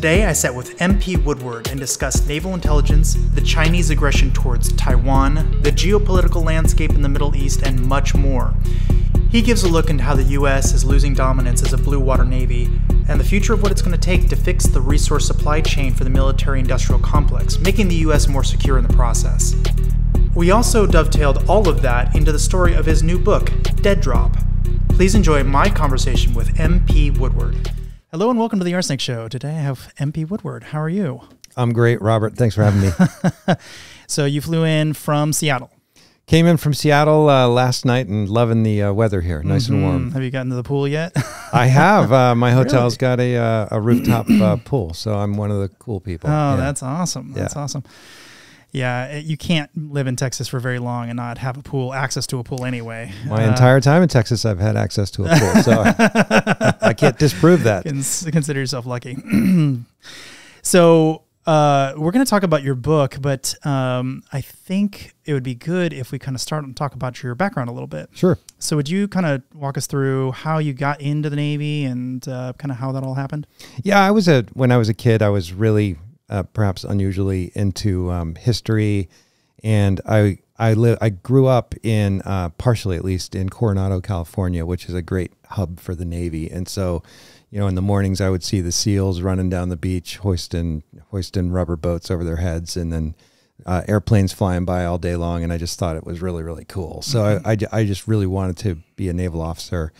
Today, I sat with MP Woodward and discussed naval intelligence, the Chinese aggression towards Taiwan, the geopolitical landscape in the Middle East, and much more. He gives a look into how the U.S. is losing dominance as a blue water navy and the future of what it's going to take to fix the resource supply chain for the military industrial complex, making the U.S. more secure in the process. We also dovetailed all of that into the story of his new book, Dead Drop. Please enjoy my conversation with MP Woodward. Hello and welcome to the RSnake Show. Today I have MP Woodward. How are you? I'm great, Robert. Thanks for having me. so you flew in from Seattle. Came in from Seattle uh, last night and loving the uh, weather here, nice mm-hmm. and warm. Have you gotten to the pool yet? I have. Uh, my hotel's really? got a uh, a rooftop uh, pool, so I'm one of the cool people. Oh, yeah. that's awesome. That's yeah. awesome. Yeah, you can't live in Texas for very long and not have a pool, access to a pool anyway. My uh, entire time in Texas, I've had access to a pool, so I, I, can't disprove that. Consider yourself lucky. so uh, we're going to talk about your book, but um, I think it would be good if we kind of start and talk about your background a little bit. Sure. So would you kind of walk us through how you got into the Navy and uh, kind of how that all happened? Yeah, I was a when I was a kid, I was really uh, perhaps unusually into um, history, and I I live I grew up in uh, partially at least in Coronado, California, which is a great hub for the Navy, and so you know in the mornings I would see the SEALs running down the beach, hoisting hoisting rubber boats over their heads, and then. Uh, airplanes flying by all day long, and I just thought it was really, really cool. So mm-hmm. I, I, I just really wanted to be a naval officer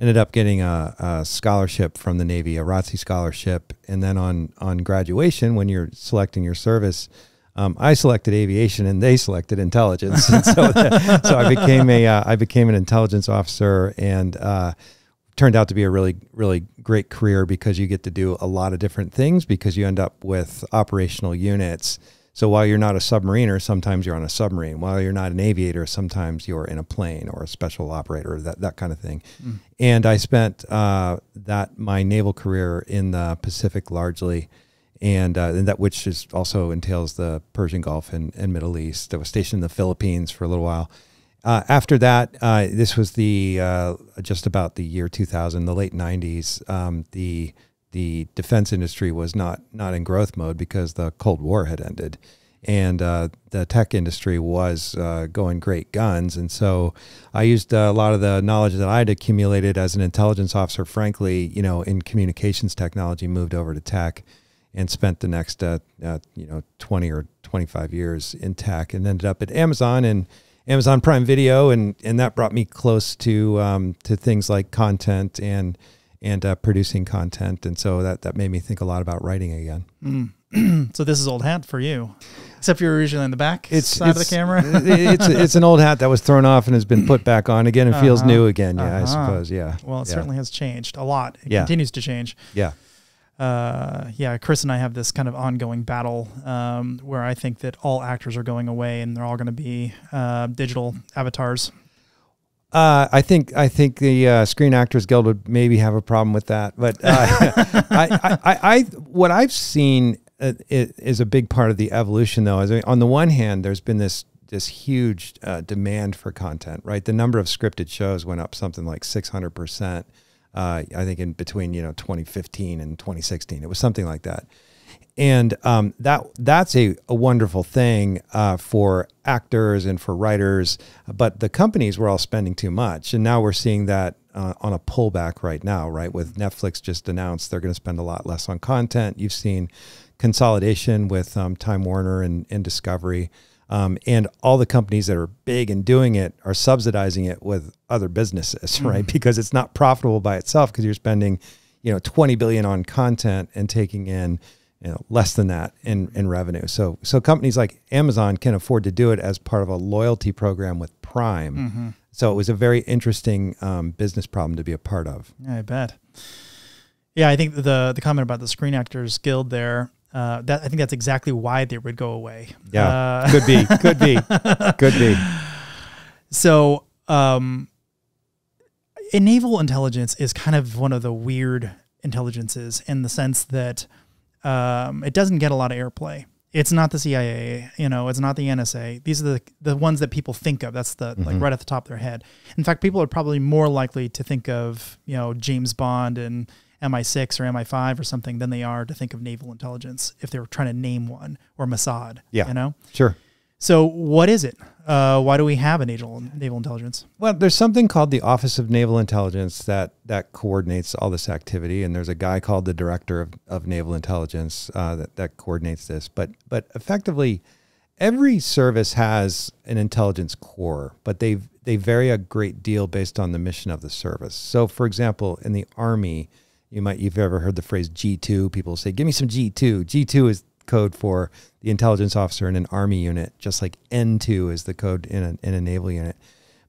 ended up getting a, a, scholarship from the Navy, a ROTC scholarship, and then on on graduation, when you're selecting your service, um, I selected aviation and they selected intelligence. So, so I became a uh, I became an intelligence officer and. Uh, turned out to be a really really great career because you get to do a lot of different things because you end up with operational units so while you're not a submariner, sometimes you're on a submarine. While you're not an aviator, sometimes you're in a plane or a special operator, that, that kind of thing. Mm. And I spent uh, that my naval career in the Pacific largely, and, uh, and that which is also entails the Persian Gulf and, and Middle East. I was stationed in the Philippines for a little while. Uh, after that, uh, this was the uh, just about the year 2000, the late 90s. Um, the the defense industry was not not in growth mode because the Cold War had ended, and uh, the tech industry was uh, going great guns. And so I used uh, a lot of the knowledge that I'd accumulated as an intelligence officer, frankly, you know, in communications technology, moved over to tech, and spent the next uh, uh, you know twenty or twenty five years in tech, and ended up at Amazon and. Amazon Prime Video, and and that brought me close to um, to things like content and and uh, producing content. And so that, that made me think a lot about writing again. Mm. so this is old hat for you, except you're originally in the back it's, side it's, of the camera. it's it's an old hat that was thrown off and has been put back on again and uh-huh. feels new again. Yeah, uh-huh. I suppose. Yeah. Well, it yeah. certainly has changed a lot. It yeah. continues to change. Yeah. Uh, yeah, Chris and I have this kind of ongoing battle um, where I think that all actors are going away and they're all going to be uh, digital avatars uh, I think I think the uh, Screen Actors Guild would maybe have a problem with that, but uh, I, I, I, what I've seen uh, is a big part of the evolution, though. Is on the one hand, there's been this this huge uh, demand for content, right? The number of scripted shows went up something like 600 percent. Uh, I think in between you know 2015 and 2016, it was something like that and um, that that's a, a wonderful thing uh, for actors and for writers. But the companies were all spending too much, and now we're seeing that uh, on a pullback right now. Right, with Netflix just announced they're going to spend a lot less on content. You've seen consolidation with um, Time Warner and, and Discovery. Um, and all the companies that are big and doing it are subsidizing it with other businesses, right? Mm. Because it's not profitable by itself because you're spending, you know, 20 billion on content and taking in you know less than that in in revenue. So so companies like Amazon can afford to do it as part of a loyalty program with Prime. Mm-hmm. So it was a very interesting um, business problem to be a part of. Yeah, I bet. Yeah, I think the the comment about the Screen Actors Guild there. Uh, that I think that's exactly why they would go away. Yeah, uh, could be, could be, could be. So, um, naval intelligence is kind of one of the weird intelligences in the sense that um, it doesn't get a lot of airplay. It's not the CIA, you know, it's not the NSA. These are the the ones that people think of. That's the mm-hmm. like right at the top of their head. In fact, people are probably more likely to think of, you know, James Bond and MI6 or MI5 or something than they are to think of naval intelligence if they were trying to name one or Mossad. Yeah. You know? Sure. So what is it? Uh, why do we have a naval naval intelligence? Well, there's something called the Office of Naval Intelligence that that coordinates all this activity, and there's a guy called the Director of, of Naval Intelligence uh, that that coordinates this. But but effectively, every service has an intelligence corps, but they they vary a great deal based on the mission of the service. So, for example, in the Army, you might you've ever heard the phrase G2. People say, "Give me some G2." G2 is code for the intelligence officer in an army unit, just like N2 is the code in a, in a naval unit.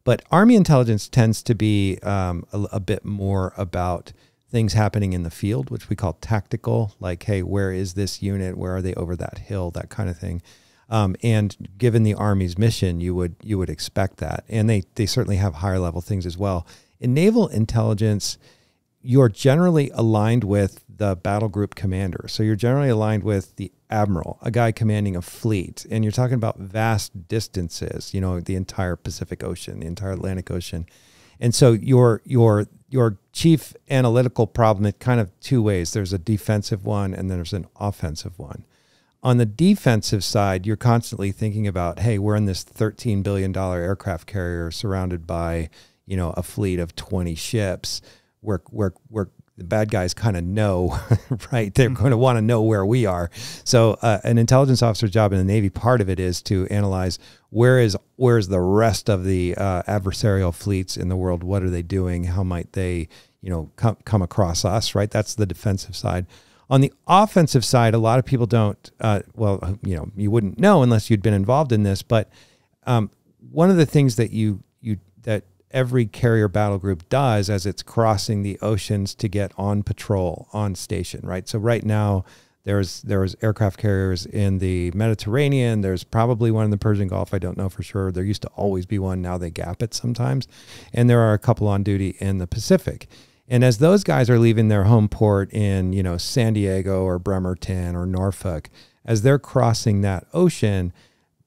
But army intelligence tends to be um, a, a, bit more about things happening in the field, which we call tactical, like, hey, where is this unit? Where are they over that hill? That kind of thing. Um, and given the army's mission, you would you would expect that, and they they certainly have higher level things as well. In naval intelligence, you're generally aligned with the battle group commander. So you're generally aligned with the admiral, a guy commanding a fleet, and you're talking about vast distances, you know, the entire Pacific Ocean, the entire Atlantic Ocean. And so your your your chief analytical problem it kind of two ways. There's a defensive one and then there's an offensive one. On the defensive side, you're constantly thinking about, hey, we're in this 13 billion dollar aircraft carrier surrounded by, you know, a fleet of 20 ships. We're we're we're the bad guys kind of know, right? They're mm-hmm. going to want to know where we are. So, uh, an intelligence officer's job in the Navy, part of it is to analyze where is where is the rest of the uh, adversarial fleets in the world. What are they doing? How might they, you know, come come across us? Right. That's the defensive side. On the offensive side, a lot of people don't. Uh, well, you know, you wouldn't know unless you'd been involved in this. But um, one of the things that you you that every carrier battle group does as it's crossing the oceans to get on patrol on station, right? So right now there's there's aircraft carriers in the Mediterranean. There's probably one in the Persian Gulf. I don't know for sure. There used to always be one. Now they gap it sometimes, and there are a couple on duty in the Pacific. And as those guys are leaving their home port in you know San Diego or Bremerton or Norfolk, as they're crossing that ocean,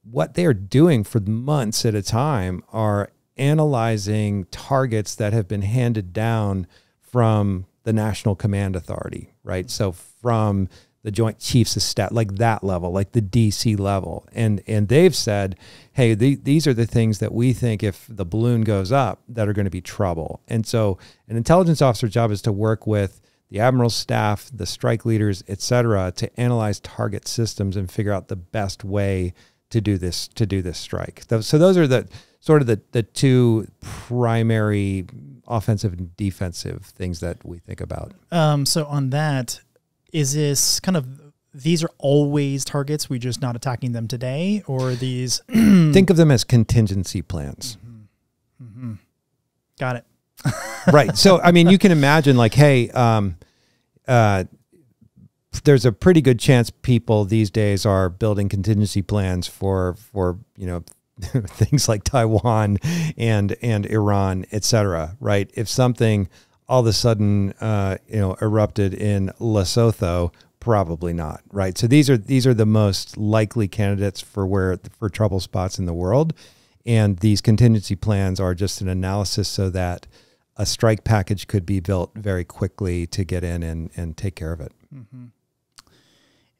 what they're doing for months at a time are analyzing targets that have been handed down from the National Command Authority, right? So from the Joint Chiefs of Staff, like that level, like the DC level, and and they've said, hey, the, these are the things that we think if the balloon goes up, that are going to be trouble. And so, an intelligence officer's job is to work with the admiral's staff, the strike leaders, et cetera, to analyze target systems and figure out the best way to do this to do this strike. So those are the sort of the, the two primary offensive and defensive things that we think about. Um, so on that, is this kind of these are always targets? We're just not attacking them today, or these? think of them as contingency plans. Mm-hmm. Mm-hmm. Got it. right. So I mean, you can imagine like, hey, um, uh, there's a pretty good chance people these days are building contingency plans for for you know things like Taiwan and and Iran, et cetera, right? If something all of a sudden uh, you know erupted in Lesotho, probably not, right? So these are these are the most likely candidates for where for trouble spots in the world, and these contingency plans are just an analysis so that a strike package could be built very quickly to get in and and take care of it. Mm-hmm.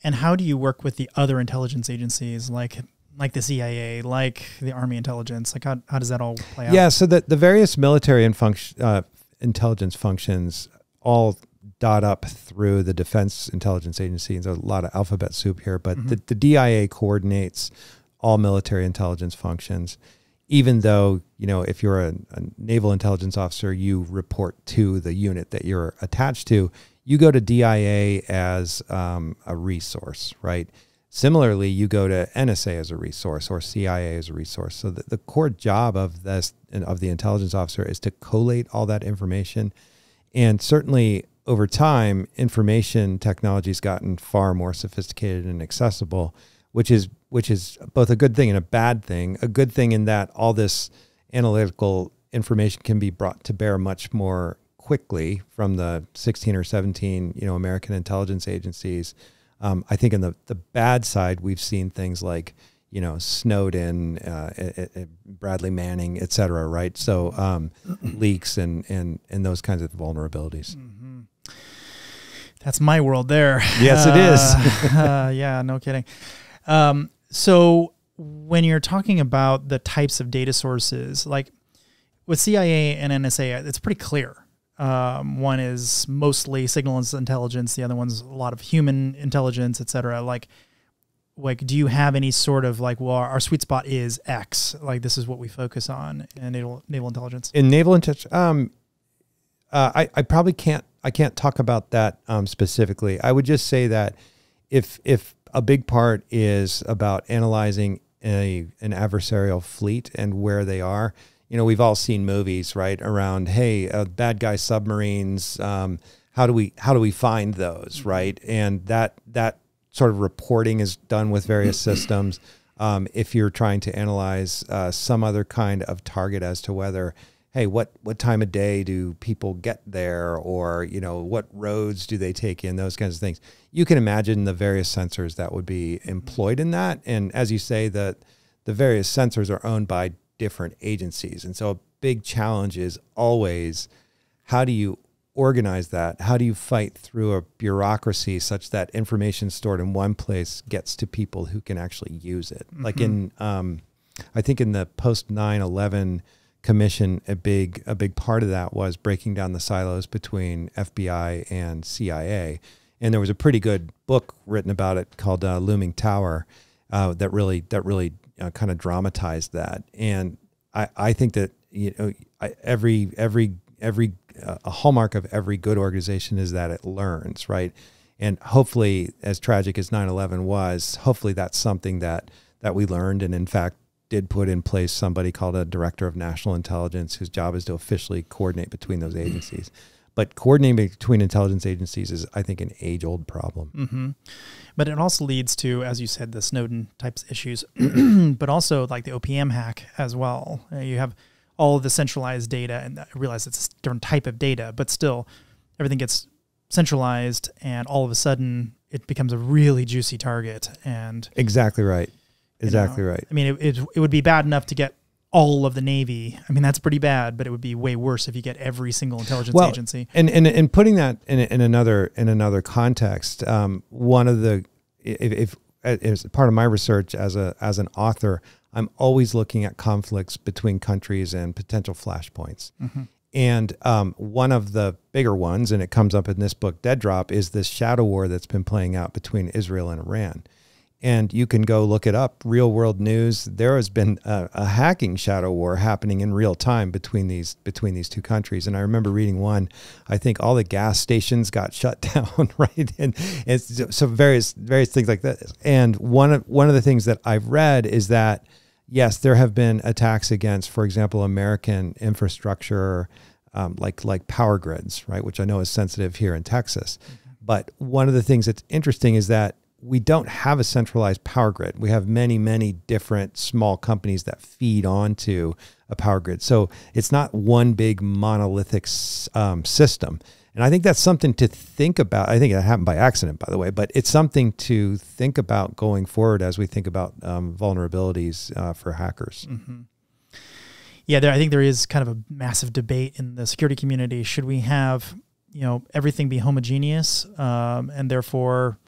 And how do you work with the other intelligence agencies like like the CIA, like the Army intelligence? Like how, how does that all play out? Yeah, so the, the various military and function, uh, intelligence functions all dot up through the Defense Intelligence Agency. And there's a lot of alphabet soup here, but mm-hmm. the, the DIA coordinates all military intelligence functions. Even though, you know, if you're a, a naval intelligence officer, you report to the unit that you're attached to, you go to DIA as um, a resource, right? Similarly, you go to NSA as a resource or CIA as a resource. So the, the core job of this of the intelligence officer is to collate all that information. And certainly over time, information technology has gotten far more sophisticated and accessible, which is which is both a good thing and a bad thing. A good thing in that all this analytical information can be brought to bear much more quickly from the 16 or 17, you know, American intelligence agencies um, I think on the, the bad side, we've seen things like, you know, Snowden, uh, Bradley Manning, et cetera, right? So um, leaks and, and, and those kinds of vulnerabilities. Mm-hmm. That's my world there. Yes, it is. uh, yeah, no kidding. Um, so when you're talking about the types of data sources, like with CIA and NSA, it's pretty clear. Um, one is mostly signal intelligence. The other one's a lot of human intelligence, et cetera. Like, like, do you have any sort of like, well, our sweet spot is X. Like, this is what we focus on in naval naval intelligence. In naval intelligence, um, uh, I I probably can't I can't talk about that um, specifically. I would just say that if if a big part is about analyzing a an adversarial fleet and where they are, you know, we've all seen movies, right, around hey, uh, bad guy submarines. Um, how do we how do we find those, mm-hmm. right? And that that sort of reporting is done with various systems. Um, if you're trying to analyze uh, some other kind of target as to whether hey, what what time of day do people get there, or you know, what roads do they take in? Those kinds of things. You can imagine the various sensors that would be employed in that, and as you say, that the various sensors are owned by different agencies. And so a big challenge is always how do you organize that? How do you fight through a bureaucracy such that information stored in one place gets to people who can actually use it? Mm-hmm. Like in, um, I think in the post 9 11 commission, a big, a big part of that was breaking down the silos between FBI and CIA. And there was a pretty good book written about it called uh, Looming Tower uh, that really, that really uh, kind of dramatized that. And I, I think that you know I, every every every uh, a hallmark of every good organization is that it learns, right? And hopefully, as tragic as 9/11 was, hopefully that's something that that we learned, and in fact did put in place somebody called a director of national intelligence whose job is to officially coordinate between those agencies. But coordinating between intelligence agencies is, I think, an age old problem. Mm-hmm. But it also leads to, as you said, the Snowden types issues, but also like the OPM hack as well. Uh, you have all of the centralized data, and I realize it's a different type of data, but still, everything gets centralized, and all of a sudden, it becomes a really juicy target. And exactly right, exactly you know, right. I mean, it, it, it would be bad enough to get all of the Navy. I mean, that's pretty bad, but it would be way worse if you get every single intelligence well, agency. And, and and putting that in, in another in another context, um, one of the if, if as part of my research as a as an author, I'm always looking at conflicts between countries and potential flashpoints. Mm-hmm. And um, one of the bigger ones, and it comes up in this book, Dead Drop, is this shadow war that's been playing out between Israel and Iran and you can go look it up. Real world news there has been a, a, hacking shadow war happening in real time between these between these two countries. And i remember reading one i think all the gas stations got shut down right? And it's so various various things like that and one of one of the things that i've read is that yes there have been attacks against for example american infrastructure um, like like power grids right? Which i know is sensitive here in texas. But one of the things that's interesting is that we don't have a centralized power grid. We have many, many different small companies that feed onto a power grid. So it's not one big monolithic um, system. And I think that's something to think about. I think that happened by accident, by the way, but it's something to think about going forward as we think about um, vulnerabilities uh, for hackers. Mm-hmm. Yeah, there, I think there is kind of a massive debate in the security community. Should we have, you know, everything be homogeneous um, and therefore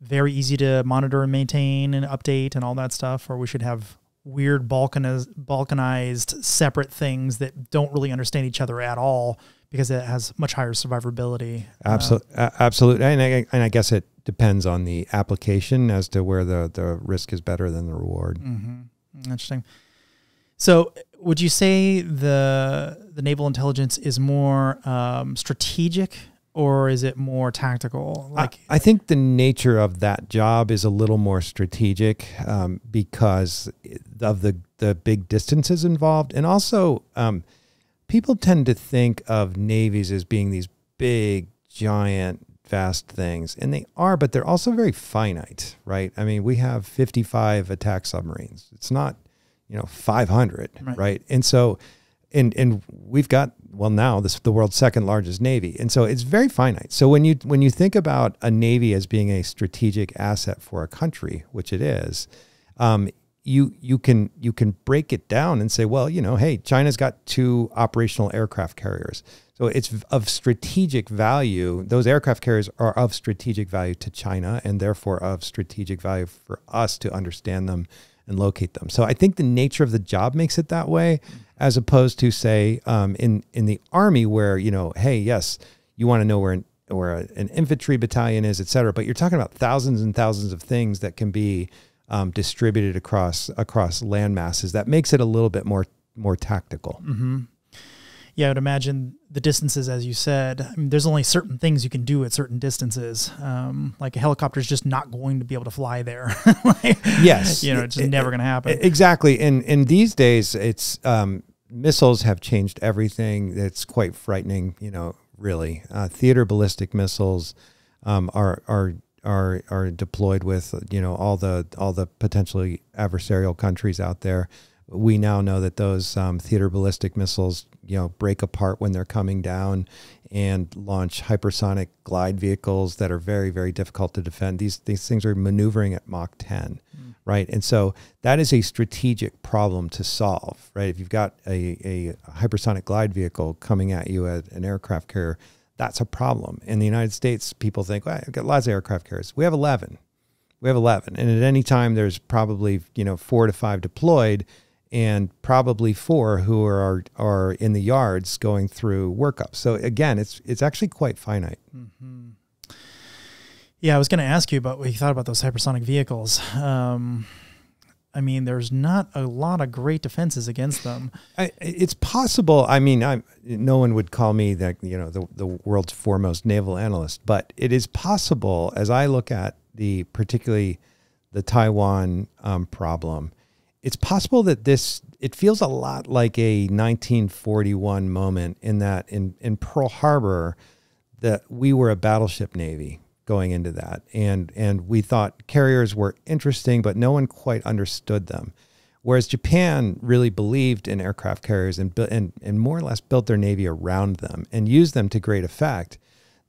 very easy to monitor and maintain and update and all that stuff, or we should have weird balkanized, balkanized separate things that don't really understand each other at all because it has much higher survivability. Absolutely, uh, absolutely, and I, and I guess it depends on the application as to where the the risk is better than the reward. Mm-hmm. Interesting. So, would you say the the naval intelligence is more um, strategic or is it more tactical? Like I, I, think the nature of that job is a little more strategic um, because of the the big distances involved, and also um, people tend to think of navies as being these big, giant, vast things, and they are, but they're also very finite, right? I mean, we have 55 attack submarines. It's not, you know, 500, right? right? And so and and we've got well now this the world's second largest navy and so it's very finite so when you when you think about a navy as being a strategic asset for a country which it is um, you you can you can break it down and say, well, you know, hey, China's got two operational aircraft carriers. So it's of strategic value. Those aircraft carriers are of strategic value to China and therefore of strategic value for us to understand them and locate them. So I think the nature of the job makes it that way, as opposed to say um, in in the army where you know, hey, yes, you want to know where an, where an infantry battalion is, et cetera, but you're talking about thousands and thousands of things that can be um, distributed across across land masses. That makes it a little bit more more tactical. Mm-hmm. Yeah, I would imagine the distances, as you said. I mean, there's only certain things you can do at certain distances. Um, like a helicopter is just not going to be able to fly there. like, yes, you know, it's just it, never going to happen. Exactly, and and these days, it's um, missiles have changed everything. It's quite frightening. You know, really, uh, theater ballistic missiles um, are are are are deployed with you know all the all the potentially adversarial countries out there we now know that those um, theater ballistic missiles, you know, break apart when they're coming down and launch hypersonic glide vehicles that are very, very difficult to defend. These these things are maneuvering at Mach 10, mm. Right? And so that is a strategic problem to solve, right? If you've got a, a hypersonic glide vehicle coming at you at an aircraft carrier, that's a problem. In the United States, people think, well, I've got lots of aircraft carriers. We have 11. We have 11. And at any time, there's probably, you know, four to five deployed and probably four who are are in the yards going through workup. So again, it's it's actually quite finite. Mm-hmm. Yeah, I was going to ask you about what you thought about those hypersonic vehicles. Um, I mean, there's not a lot of great defenses against them. I, it's possible. I mean, I no one would call me that you know the the world's foremost naval analyst, but it is possible as I look at the particularly the Taiwan um, problem it's possible that this it feels a lot like a 1941 moment in that in in Pearl Harbor that we were a battleship navy going into that. And and we thought carriers were interesting but no one quite understood them. Whereas Japan really believed in aircraft carriers and and and more or less built their navy around them and used them to great effect.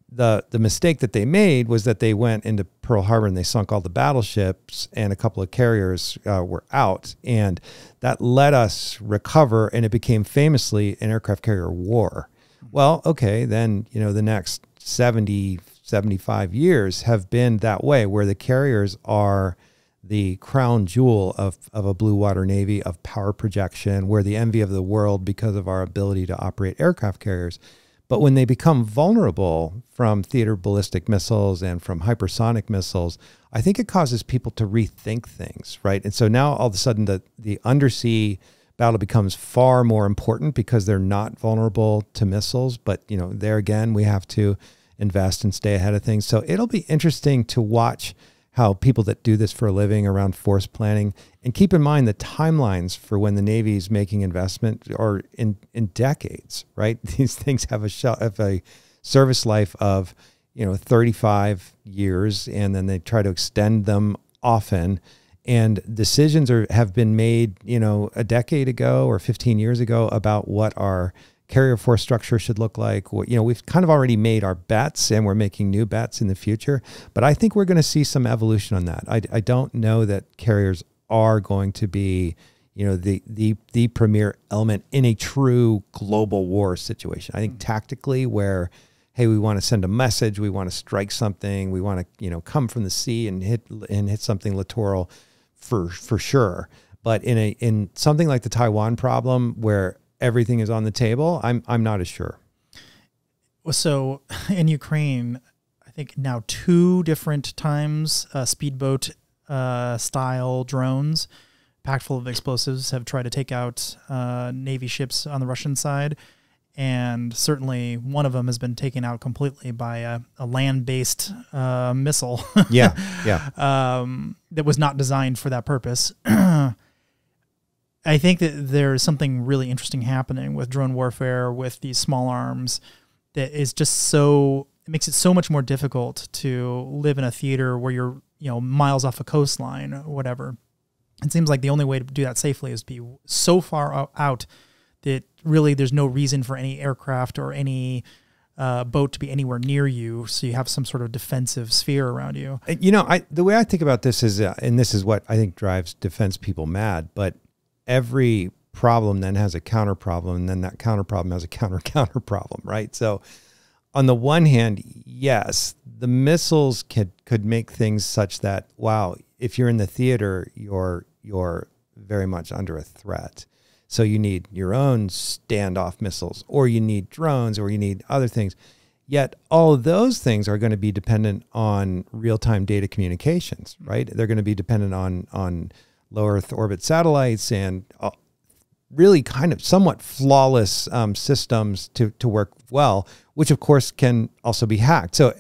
The the mistake that they made was that they went into Pearl Harbor and they sunk all the battleships and a couple of carriers uh, were out. And that let us recover and it became famously an aircraft carrier war. Well, okay, then you know the next 70 75 years have been that way where the carriers are the crown jewel of, of a blue water navy of power projection. We're the envy of the world because of our ability to operate aircraft carriers. But when they become vulnerable from theater ballistic missiles and from hypersonic missiles, I think it causes people to rethink things, right? And so now all of a sudden the, the undersea battle becomes far more important because they're not vulnerable to missiles. But, you know, there again, we have to invest and stay ahead of things. So it'll be interesting to watch how people that do this for a living around force planning and keep in mind the timelines for when the Navy is making investment are in, in decades, right? These things have a, have a service life of, you know, 35 years, and then they try to extend them often. And decisions are, have been made, you know, a decade ago or 15 years ago about what our carrier force structure should look like. You know, we've kind of already made our bets and we're making new bets in the future, but I think we're going to see some evolution on that. I, I don't know that carriers are going to be, you know, the, the, the premier element in a true global war situation. I think mm-hmm. tactically where, hey, we want to send a message, we want to strike something, we want to, you know, come from the sea and hit, and hit something littoral for, for sure. But in a, in something like the Taiwan problem where everything is on the table, I'm I'm not as sure. So in Ukraine, I think now two different times uh, speedboat uh, style drones packed full of explosives have tried to take out uh, Navy ships on the Russian side. And certainly one of them has been taken out completely by a, a land based uh, missile. yeah, yeah. Um, that was not designed for that purpose. I think that there's something really interesting happening with drone warfare with these small arms that is just so it makes it so much more difficult to live in a theater where you're you know miles off a coastline or whatever. It seems like the only way to do that safely is to be so far out that really there's no reason for any aircraft or any uh, boat to be anywhere near you, so you have some sort of defensive sphere around you. You know, I the way I think about this is, uh, and this is what I think drives defense people mad. But every problem then has a counter problem, and then that counter problem has a counter counter problem, right? So, on the one hand, yes, the missiles could could make things such that wow, if you're in the theater, you're you're very much under a threat. So you need your own standoff missiles, or you need drones, or you need other things. Yet all of those things are going to be dependent on real-time data communications, right? They're going to be dependent on on low Earth orbit satellites and uh, really kind of somewhat flawless um, systems to to work well, which of course can also be hacked. So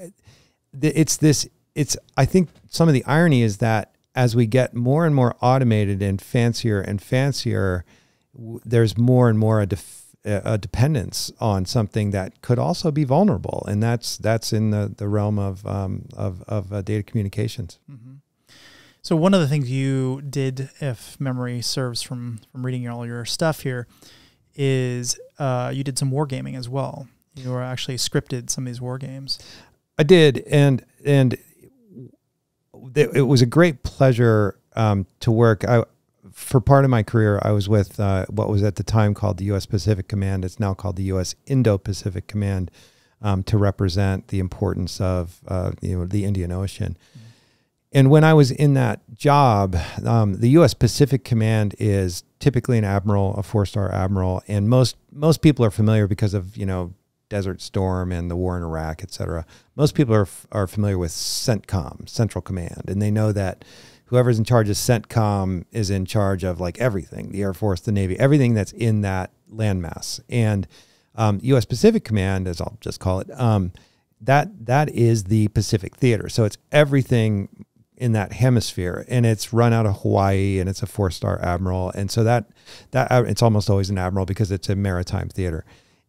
it's this. It's I think some of the irony is that as we get more and more automated and fancier and fancier, there's more and more a, a dependence on something that could also be vulnerable, and that's that's in the, the realm of um, of, of uh, data communications. Mm-hmm. So one of the things you did, if memory serves from from reading all your stuff here, is uh, you did some wargaming as well. You were actually scripted some of these war games. I did, and and it was a great pleasure um, to work. I for part of my career, I was with uh, what was at the time called the U.S. Pacific Command. It's now called the U.S. Indo-Pacific Command um, to represent the importance of uh, you know the Indian Ocean. Mm-hmm. And when I was in that job, um, the U.S. Pacific Command is typically an admiral, a four-star admiral, and most most people are familiar because of you know Desert Storm and the war in Iraq, et cetera. Most people are are familiar with CENTCOM, Central Command, and they know that whoever's in charge of CENTCOM is in charge of like everything the Air Force, the Navy, everything that's in that landmass. And um, U.S. Pacific Command, as I'll just call it, um, that that is the Pacific Theater. So it's everything in that hemisphere, and it's run out of Hawaii, and it's a four-star admiral, and so that that uh, it's almost always an admiral because it's a maritime theater.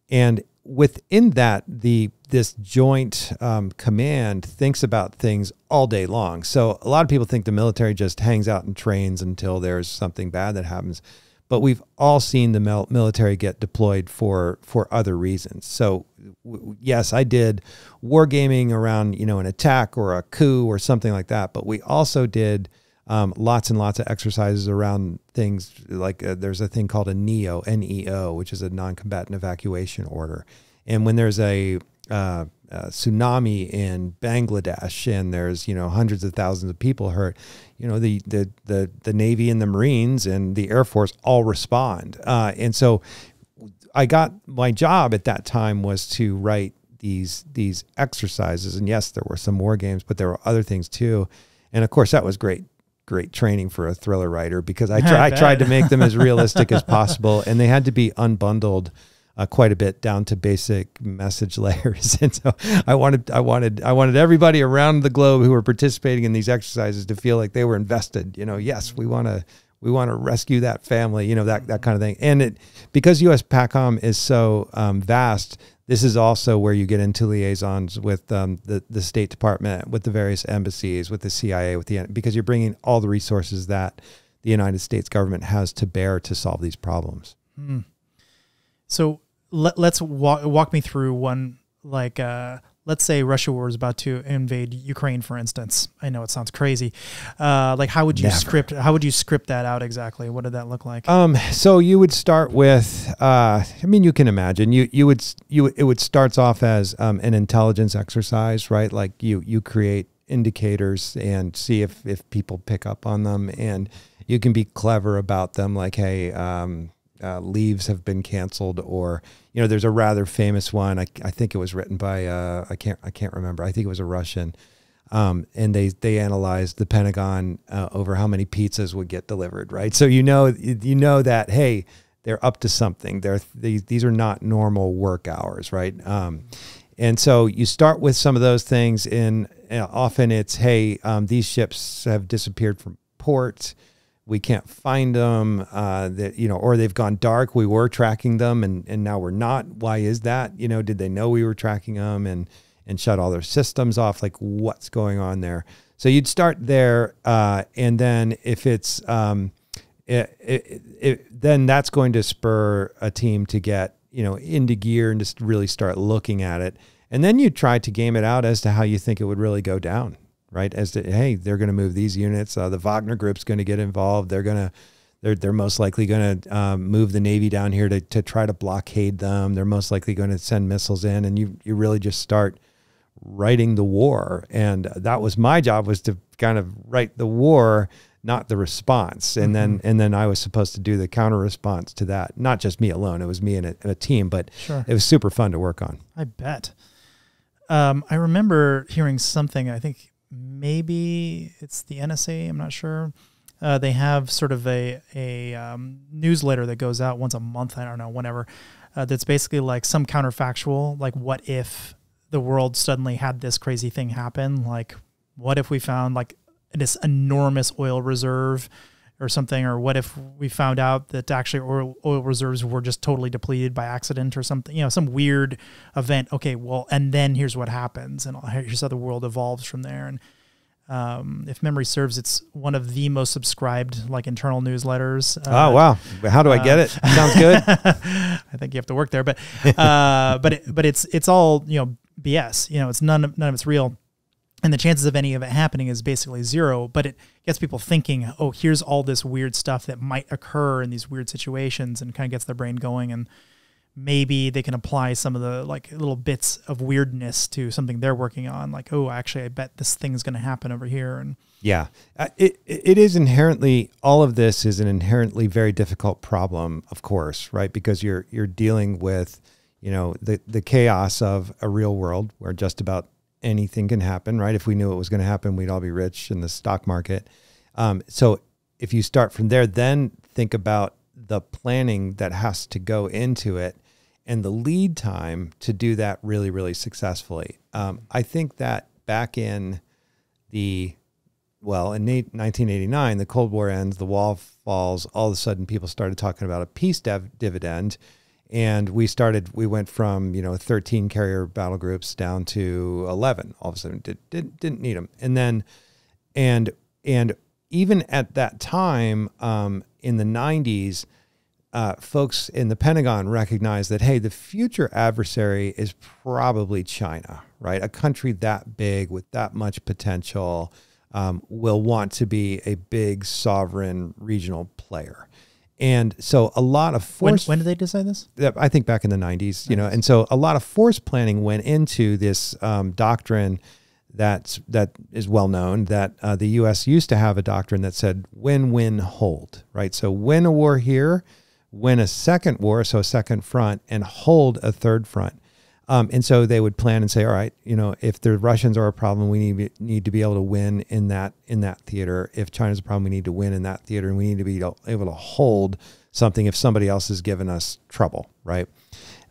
And within that, the this joint um, command thinks about things all day long. So a lot of people think the military just hangs out and trains until there's something bad that happens, but we've all seen the military get deployed for for other reasons. So yes, I did wargaming around you know an attack or a coup or something like that, but we also did um, lots and lots of exercises around things like uh, there's a thing called a NEO, N-E-O, which is a non-combatant evacuation order. And when there's a, uh, a tsunami in Bangladesh and there's you know hundreds of thousands of people hurt, you know the the the, the Navy and the Marines and the Air Force all respond. Uh, and so I got my job at that time was to write these these exercises. And yes, there were some war games, but there were other things too. And of course, that was great great training for a thriller writer because I, I, I tried to make them as realistic as possible, and they had to be unbundled uh, quite a bit down to basic message layers. And so I wanted, I wanted, I wanted everybody around the globe who were participating in these exercises to feel like they were invested. You know, yes, we want to, we want to rescue that family. You know, that that kind of thing. And it because U.S. PACOM is so um, vast, this is also where you get into liaisons with um, the the State Department, with the various embassies, with the CIA, with the because you're bringing all the resources that the United States government has to bear to solve these problems. Mm. So let, us walk walk me through one like uh, let's say Russia was about to invade Ukraine, for instance. I know it sounds crazy. Uh, like, how would you Never. script? How would you script that out exactly? What did that look like? Um, so you would start with. Uh, I mean, you can imagine you you would you it would starts off as um, an intelligence exercise, right? Like you you create indicators and see if if people pick up on them, and you can be clever about them. Like, hey. Um, uh, leaves have been canceled, or you know, there's a rather famous one. I, I think it was written by uh, I can't I can't remember. I think it was a Russian, um, and they they analyzed the Pentagon uh, over how many pizzas would get delivered. Right, so you know you know that hey, they're up to something. They're these these are not normal work hours, right? Um, and so you start with some of those things, and uh, often it's hey, um, these ships have disappeared from port we can't find them uh, that you know or they've gone dark we were tracking them and and now we're not. Why is that? You know did they know we were tracking them and and shut all their systems off? Like what's going on there? So you'd start there uh, and then if it's um, it, it, it, then that's going to spur a team to get you know into gear and just really start looking at it. And then you try to game it out as to how you think it would really go down, right? As to hey, they're going to move these units. Uh, the Wagner Group's going to get involved. They're going to they're they're most likely going to um, move the Navy down here to to try to blockade them. They're most likely going to send missiles in, and you you really just start writing the war. And that was my job was to kind of write the war, not the response. And mm-hmm. then and then I was supposed to do the counter response to that. Not just me alone. It was me and a, and a team, but sure. it was super fun to work on. I bet. Um, I remember hearing something. I think maybe it's the NSA. I'm not sure uh, they have sort of a a um, newsletter that goes out once a month. I don't know, whenever. Uh, that's basically like some counterfactual, like what if the world suddenly had this crazy thing happen? Like, what if we found like this enormous oil reserve or something? Or what if we found out that actually oil, oil reserves were just totally depleted by accident or something? You know, some weird event. Okay, well, and then here's what happens, and here's how the world evolves from there. And um, if memory serves, it's one of the most subscribed like internal newsletters. Uh, oh wow! How do I get it? Uh, Sounds good. I think you have to work there, but uh, but it, but it's it's all you know BS. You know, it's none of, none of it's real, and the chances of any of it happening is basically zero. But it gets people thinking, oh, here's all this weird stuff that might occur in these weird situations, and kind of gets their brain going. And maybe they can apply some of the like little bits of weirdness to something they're working on like oh actually i bet this thing's going to happen over here. And yeah. Uh, it, it is inherently all of this is an inherently very difficult problem of course right? Because you're you're dealing with you know the the chaos of a real world where just about anything can happen right if we knew it was going to happen we'd all be rich in the stock market um, so if you start from there then think about the planning that has to go into it and the lead time to do that really, really successfully. Um, I think that back in the, well, in 1989, the Cold War ends, the wall falls, all of a sudden people started talking about a peace dividend. And we started, we went from, you know, 13 carrier battle groups down to 11. All of a sudden, did, did, didn't need them. And then, and, and even at that time um, in the 90s, uh, folks in the Pentagon recognized that, hey, the future adversary is probably China, right? A country that big with that much potential um, will want to be a big sovereign regional player. And so a lot of force. When, when did they design this? I think back in the 90s, you know, and so a lot of force planning went into this um, doctrine that's that is well known that uh, the U.S. used to have a doctrine that said win, win, hold, right? So win a war here, win a second war, so a second front, and hold a third front. Um, and so they would plan and say, all right, you know, if the Russians are a problem, we need need to be able to win in that in that theater. If China's a problem, we need to win in that theater, and we need to be able to hold something if somebody else has given us trouble, right?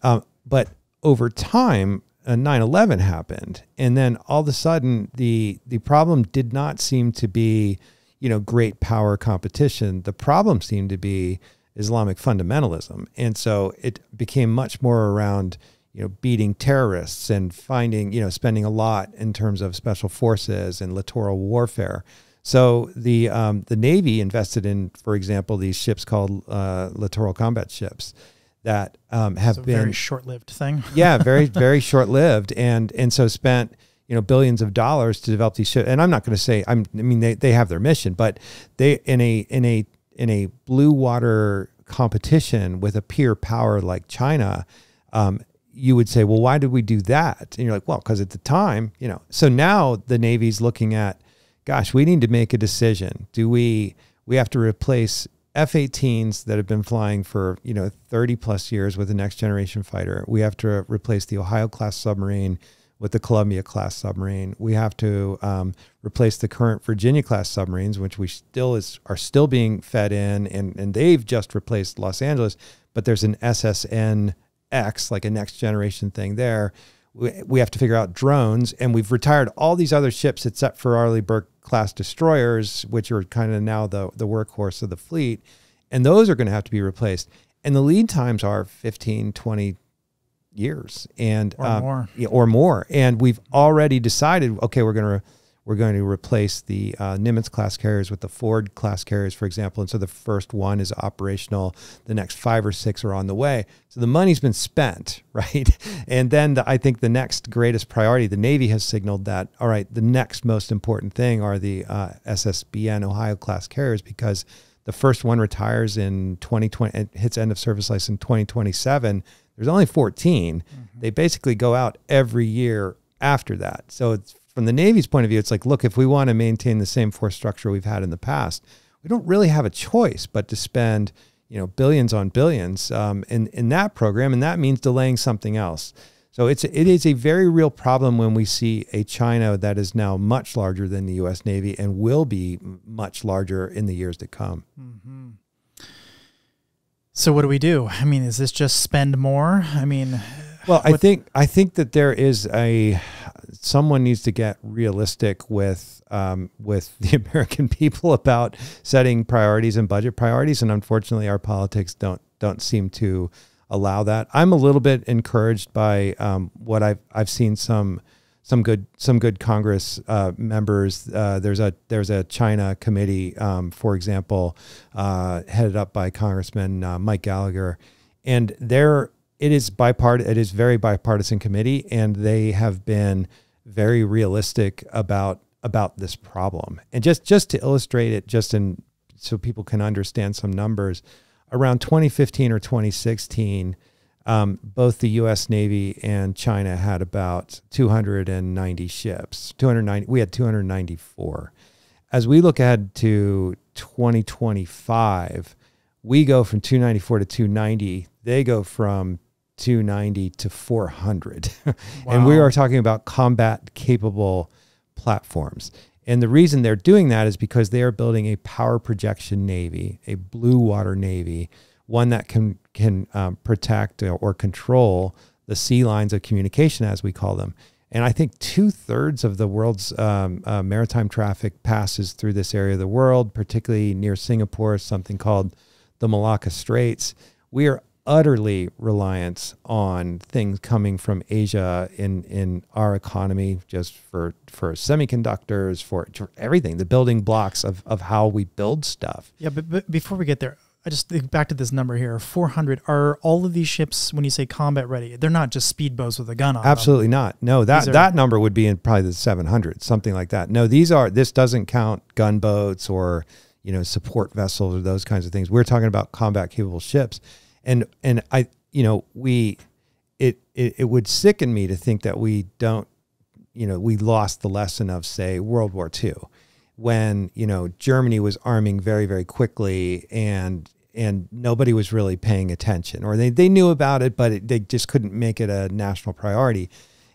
Um, but over time, uh, 9/11 happened, and then all of a sudden, the the problem did not seem to be, you know, great power competition. The problem seemed to be Islamic fundamentalism. And so it became much more around, you know, beating terrorists and finding, you know, spending a lot in terms of special forces and littoral warfare. So the um, the Navy invested in, for example, these ships called uh, littoral combat ships that um, have been very short-lived thing. yeah, very very short-lived, and and so spent you know billions of dollars to develop these ships. And I'm not going to say I'm. I mean, they they have their mission, but they in a in a in a blue water competition with a peer power like China, um, you would say, well, why did we do that? And you're like, well, because at the time, you know. So now the Navy's looking at, gosh, we need to make a decision. Do we we have to replace F-18s that have been flying for you know 30 plus years with the next generation fighter? We have to replace the Ohio class submarine with the Columbia class submarine. We have to um, replace the current Virginia class submarines, which we still is are still being fed in, and and they've just replaced Los Angeles. But there's an SSN X, like a next generation thing there. We, we have to figure out drones, and we've retired all these other ships except for Arleigh Burke class destroyers, which are kind of now the the workhorse of the fleet, and those are going to have to be replaced. And the lead times are 15, 20, years and or um, more yeah, or more and we've already decided okay we're going to we're going to replace the uh, Nimitz class carriers with the Ford class carriers, for example. And so the first one is operational. The next five or six are on the way. So the money's been spent, right? And then the, I think the next greatest priority, the Navy has signaled that, all right, the next most important thing are the uh, SSBN Ohio class carriers because the first one retires in 2020, it hits end of service life in 2027. There's only 14. Mm-hmm. They basically go out every year after that. So it's from the Navy's point of view, it's like, look, if we want to maintain the same force structure we've had in the past, we don't really have a choice but to spend, you know, billions on billions um, in in that program, and that means delaying something else. So it's it is a very real problem when we see a China that is now much larger than the U.S. Navy and will be much larger in the years to come. Mm-hmm. So what do we do? I mean, is this just spend more? I mean, well, I think I think that there is a someone needs to get realistic with um, with the American people about setting priorities and budget priorities, and unfortunately, our politics don't don't seem to allow that. I'm a little bit encouraged by um, what I've I've seen some some good some good Congress uh, members. Uh, there's a there's a China committee, um, for example, uh, headed up by Congressman uh, Mike Gallagher, and they're it is bipart it is very bipartisan committee, and they have been very realistic about about this problem. And just just to illustrate it, just in so people can understand some numbers, around 2015 or 2016, um, both the U.S. Navy and China had about 290 ships. 290. We had 294. As we look ahead to 2025, we go from 294 to 290. They go from 290 to 400. Wow. and we are talking about combat capable platforms. And the reason they're doing that is because they are building a power projection navy, a blue water navy, one that can can um, protect or control the sea lines of communication, as we call them. And I think two thirds of the world's um, uh, maritime traffic passes through this area of the world, particularly near Singapore, something called the Malacca Straits. We are utterly reliance on things coming from Asia in in our economy, just for for semiconductors, for, for everything, the building blocks of of how we build stuff. Yeah, but, but before we get there, I just think back to this number here 400. Are all of these ships, when you say combat ready, they're not just speedboats with a gun on Absolutely them. not. No, that, are, that number would be in probably the 700, something like that. No, these are, this doesn't count gunboats or, you know, support vessels or those kinds of things. We're talking about combat capable ships and and I you know we it, it it would sicken me to think that we don't you know we lost the lesson of say World War II when you know Germany was arming very very quickly and and nobody was really paying attention or they, they knew about it but it, they just couldn't make it a national priority.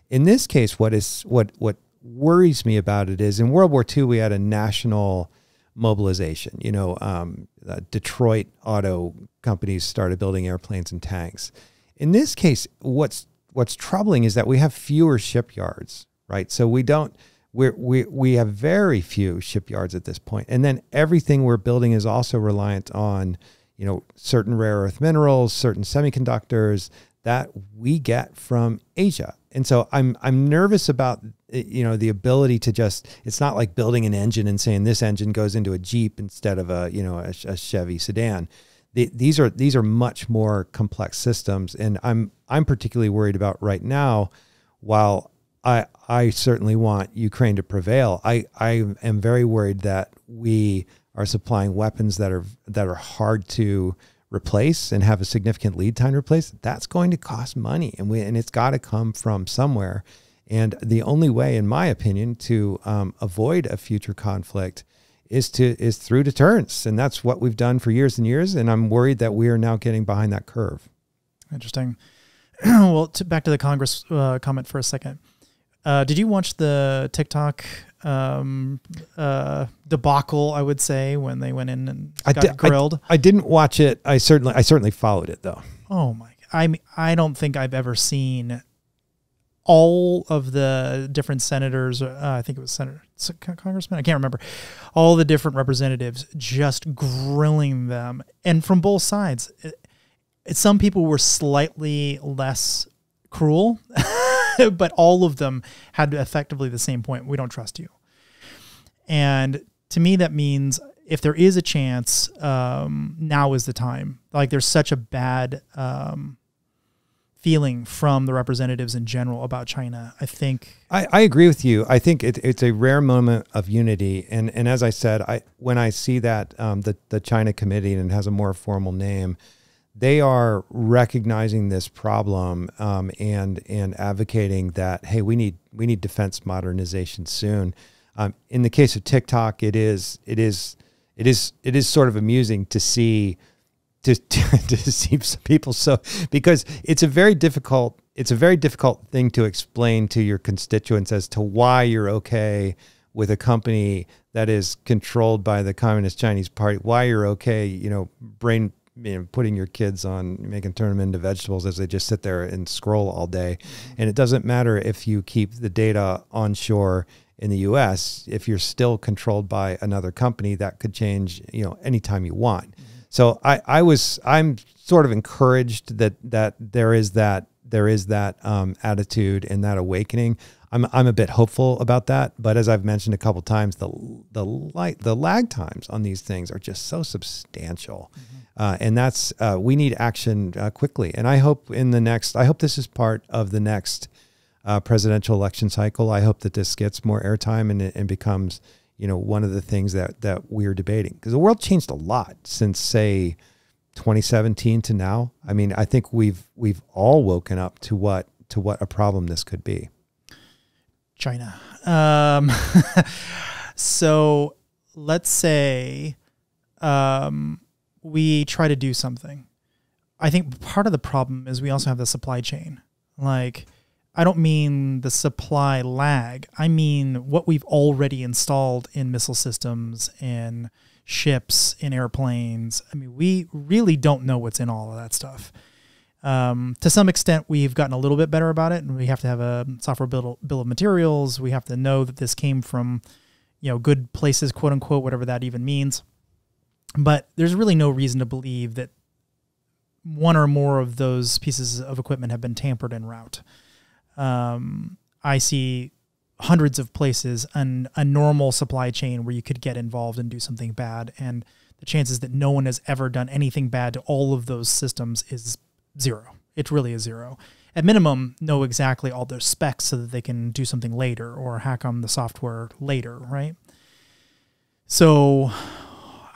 In this case what is what what worries me about it is in world war ii we had a national mobilization. You know, um, Detroit auto companies started building airplanes and tanks. In this case, what's what's troubling is that we have fewer shipyards, right? So we don't we we we have very few shipyards at this point, and then everything we're building is also reliant on you know certain rare earth minerals, certain semiconductors that we get from Asia. And so I'm I'm nervous about Eh, you know the ability to just it's not like building an engine and saying this engine goes into a Jeep instead of a you know a, a Chevy sedan. The, these are these are much more complex systems, and I'm I'm particularly worried about right now. While I I certainly want Ukraine to prevail, I I am very worried that we are supplying weapons that are that are hard to replace and have a significant lead time to replace. That's going to cost money, and we and it's got to come from somewhere. And the only way, in my opinion, to um, avoid a future conflict is to is through deterrence, and that's what we've done for years and years. And I'm worried that we are now getting behind that curve. Interesting. well, to, back to the Congress uh, comment for a second. Uh, did you watch the TikTok um, uh, debacle? I would say when they went in and I got di- grilled. I, I, didn't watch it. I certainly I certainly followed it though. Oh my! I mean, I don't think I've ever seen all of the different senators, uh, I think it was senator, congressman, I can't remember, all the different representatives just grilling them, and from both sides. It, it, some people were slightly less cruel, but all of them had effectively the same point: we don't trust you. And to me, that means if there is a chance, um, now is the time. Like there's such a bad um, feeling from the representatives in general about China. I think I, I agree with you. I think it, it's a rare moment of unity, and and as I said, I when I see that um, the the China Committee and it has a more formal name, they are recognizing this problem um, and and advocating that hey, we need we need defense modernization soon. Um, in the case of TikTok, it is it is it is it is sort of amusing to see to, to, to see people so because it's a very difficult it's a very difficult thing to explain to your constituents as to why you're okay with a company that is controlled by the communist chinese party why you're okay you know brain you know, putting your kids on making turn them into vegetables as they just sit there and scroll all day mm-hmm. and it doesn't matter if you keep the data onshore in the US if you're still controlled by another company that could change you know anytime you want. So I, I was I'm sort of encouraged that that there is that there is that um, attitude and that awakening. I'm I'm a bit hopeful about that, but as I've mentioned a couple times, the the light the lag times on these things are just so substantial, mm-hmm. uh, and that's uh, we need action uh, quickly. And I hope in the next I hope this is part of the next uh, presidential election cycle. I hope that this gets more airtime and and becomes you know, one of the things that that we're debating because the world changed a lot since say 2017 to now. I mean, I think we've we've all woken up to what to what a problem this could be. China. Um, so let's say um, we try to do something. I think part of the problem is we also have the supply chain. Like I don't mean the supply lag. I mean what we've already installed in missile systems, in ships, in airplanes. I mean, we really don't know what's in all of that stuff. Um, to some extent, we've gotten a little bit better about it, and we have to have a software bill, bill of materials. We have to know that this came from, you know, good places, quote unquote, whatever that even means. But there's really no reason to believe that one or more of those pieces of equipment have been tampered en route um, I see hundreds of places and a normal supply chain where you could get involved and do something bad. And the chances that no one has ever done anything bad to all of those systems is zero. It really is zero. At minimum, know exactly all their specs so that they can do something later or hack on the software later, right? So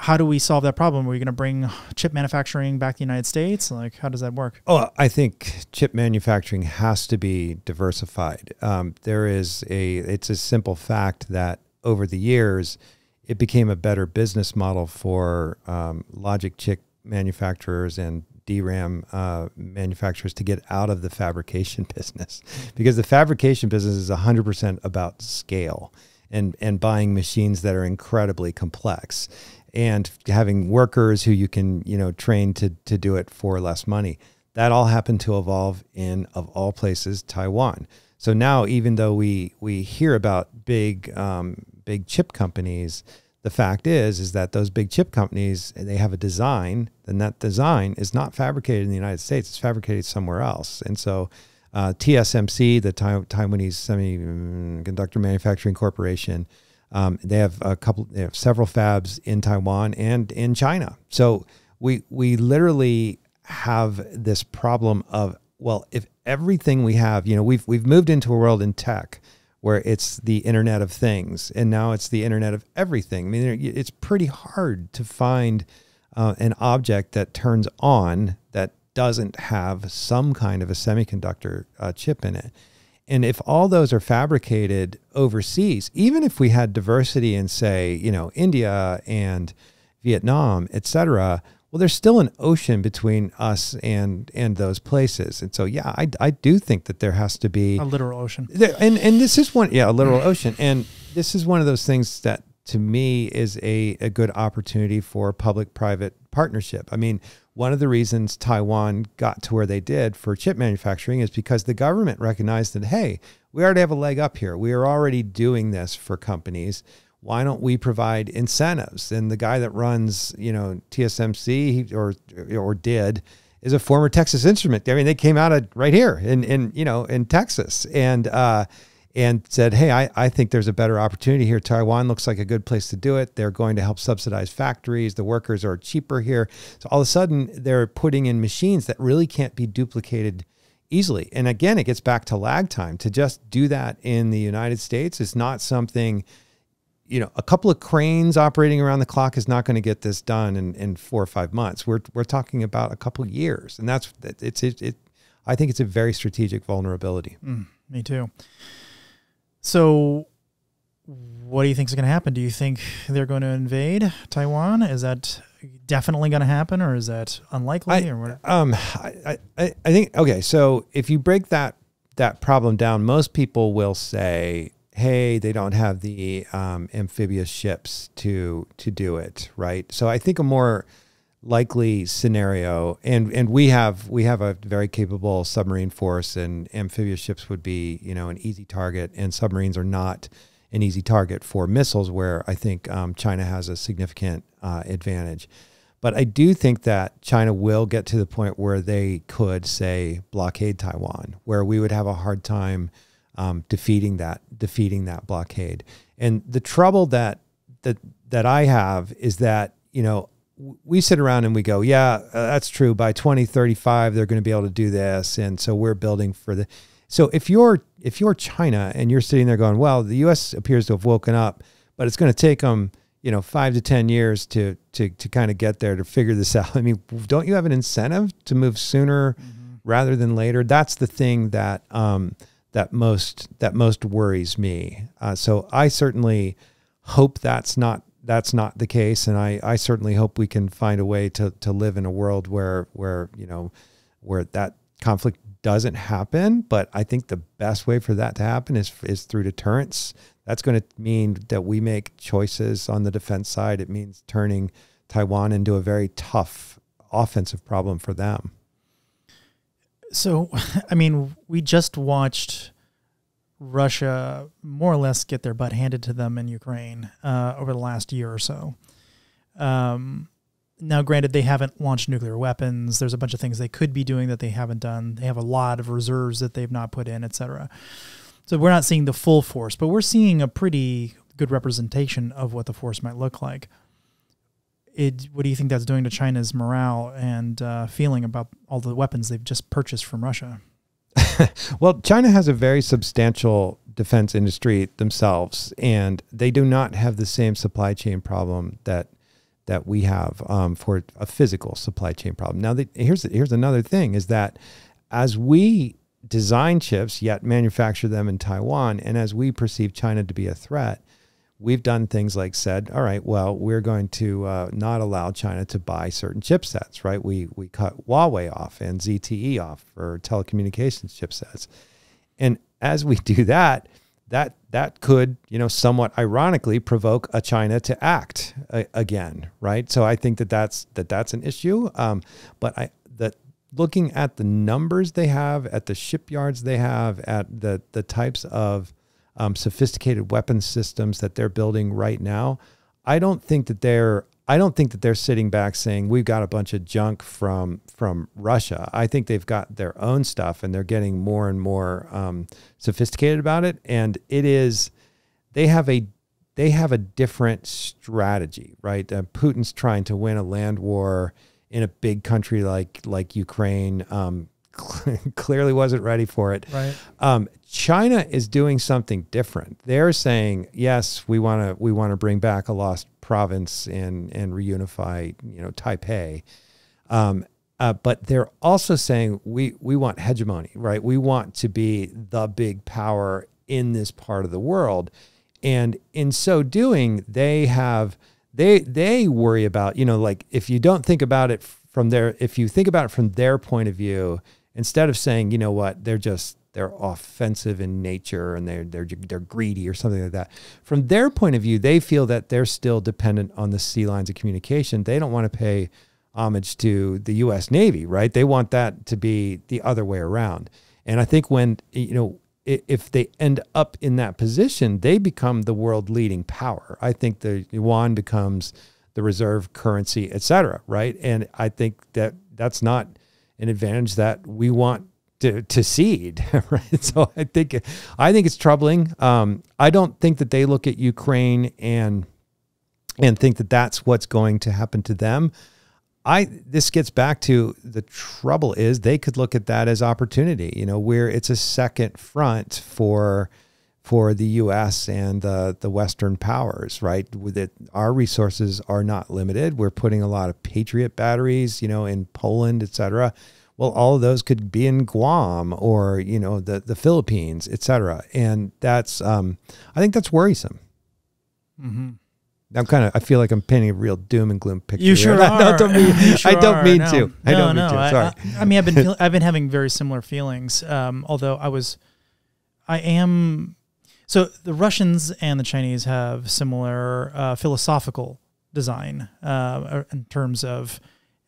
how do we solve that problem? Are we going to bring chip manufacturing back to the United States? Like, how does that work? Oh, I think chip manufacturing has to be diversified. Um, there is a, it's a simple fact that over the years, it became a better business model for um, logic chip manufacturers and DRAM uh, manufacturers to get out of the fabrication business because the fabrication business is 100% about scale and, and buying machines that are incredibly complex and having workers who you can you know train to to do it for less money. That all happened to evolve in of all places Taiwan. So now even though we we hear about big um, big chip companies, the fact is is that those big chip companies they have a design, and that design is not fabricated in the United States. It's fabricated somewhere else, and so. Uh, TSMC, the Taiwanese Semiconductor Manufacturing Corporation, um, they have a couple, they have several fabs in Taiwan and in China. So we we literally have this problem of well, if everything we have, you know, we've we've moved into a world in tech where it's the Internet of Things, and now it's the Internet of Everything. I mean, it's pretty hard to find uh, an object that turns on that doesn't have some kind of a semiconductor uh, chip in it. And if all those are fabricated overseas, even if we had diversity in, say, you know, India and Vietnam, et cetera, well, there's still an ocean between us and and those places. And so, yeah, I, I do think that there has to be a literal ocean. And and this is one, yeah, a literal ocean. And this is one of those things that to me is a, a good opportunity for public private partnership. I mean, one of the reasons Taiwan got to where they did for chip manufacturing is because the government recognized that, hey, we already have a leg up here. We are already doing this for companies. Why don't we provide incentives? And the guy that runs, you know, TSMC or or did is a former Texas Instrument. I mean, they came out of right here in in you know in Texas, and uh, and said, Hey, I, I think there's a better opportunity here. Taiwan looks like a good place to do it. They're going to help subsidize factories. The workers are cheaper here. So all of a sudden, they're putting in machines that really can't be duplicated easily. And again, it gets back to lag time. To just do that in the United States is not something, you know, a couple of cranes operating around the clock is not going to get this done in, in four or five months. We're, we're talking about a couple of years. And that's, it's, it, it I think it's a very strategic vulnerability. Mm, me too. So, what do you think is going to happen? Do you think they're going to invade Taiwan? Is that definitely going to happen, or is that unlikely? I, or what? Um, I, I, I think okay. So if you break that that problem down, most people will say, "Hey, they don't have the um, amphibious ships to to do it." Right. So I think a more likely scenario. And and we have we have a very capable submarine force and amphibious ships would be you know an easy target. And submarines are not an easy target for missiles where I think um, China has a significant uh, advantage. But I do think that China will get to the point where they could say blockade Taiwan where we would have a hard time um, defeating that defeating that blockade. And the trouble that that that I have is that you know we sit around and we go, yeah, uh, that's true. By 2035, they're going to be able to do this, and so we're building for the. So if you're if you're China and you're sitting there going, well, the U.S. appears to have woken up, but it's going to take them, you know, five to ten years to to to kind of get there to figure this out. I mean, don't you have an incentive to move sooner mm-hmm. rather than later? That's the thing that um, that most that most worries me. Uh, so I certainly hope that's not that's not the case, and I, I certainly hope we can find a way to to live in a world where where you know where that conflict doesn't happen. But I think the best way for that to happen is is through deterrence. That's going to mean that we make choices on the defense side. It means turning Taiwan into a very tough offensive problem for them. So, I mean, we just watched Russia more or less get their butt handed to them in Ukraine uh, over the last year or so. Um, now, granted, they haven't launched nuclear weapons. There's a bunch of things they could be doing that they haven't done. They have a lot of reserves that they've not put in, etc. So we're not seeing the full force, but we're seeing a pretty good representation of what the force might look like. It, what do you think that's doing to China's morale and uh, feeling about all the weapons they've just purchased from Russia? well, China has a very substantial defense industry themselves, and they do not have the same supply chain problem that that we have um, for a physical supply chain problem. Now, the, here's here's another thing: is that as we design chips yet manufacture them in Taiwan, and as we perceive China to be a threat, we've done things like said, all right, well, we're going to uh, not allow China to buy certain chipsets, right? We we cut Huawei off and ZTE off for telecommunications chipsets, and as we do that, that that could, you know, somewhat ironically provoke a China to act uh, again, right? So I think that that's that that's an issue. Um, but I that looking at the numbers they have, at the shipyards they have, at the the types of um, sophisticated weapons systems that they're building right now, I don't think that they're I don't think that they're sitting back saying we've got a bunch of junk from from Russia. I think they've got their own stuff and they're getting more and more um, sophisticated about it. And it is they have a they have a different strategy, right? Uh, Putin's trying to win a land war in a big country like like Ukraine. Um, clearly wasn't ready for it. Right. Um, China is doing something different. They're saying, yes, we want to we want to bring back a lost province and and reunify, you know, Taipei. Um, uh, but they're also saying we we want hegemony, right? We want to be the big power in this part of the world, and in so doing, they have they they worry about you know like if you don't think about it from their if you think about it from their point of view instead of saying, you know what, they're just they're offensive in nature and they're they're they're greedy or something like that. From their point of view, they feel that they're still dependent on the sea lines of communication. They don't want to pay homage to the U.S. Navy, right? They want that to be the other way around. And I think when you know if they end up in that position, they become the world leading power. I think the yuan becomes the reserve currency, et cetera, right? And I think that that's not an advantage that we want to, to cede, right? So I think I think it's troubling. Um, I don't think that they look at Ukraine and and think that that's what's going to happen to them. I this gets back to the trouble is they could look at that as opportunity, you know, where it's a second front for for the U.S. and the the Western powers, right? With it, our resources are not limited. We're putting a lot of Patriot batteries, you know, in Poland, et cetera well, all of those could be in Guam or you know the the Philippines, et cetera. And that's um, I think that's worrisome. Mm-hmm. I'm kind of I feel like I'm painting a real doom and gloom picture. You sure here. are. I don't mean, sure I don't mean no. to. I no, don't no. mean to. Sorry. I, I, mean, I've been feel, I've been having very similar feelings. Um, although I was, I am. So the Russians and the Chinese have similar uh, philosophical design uh, in terms of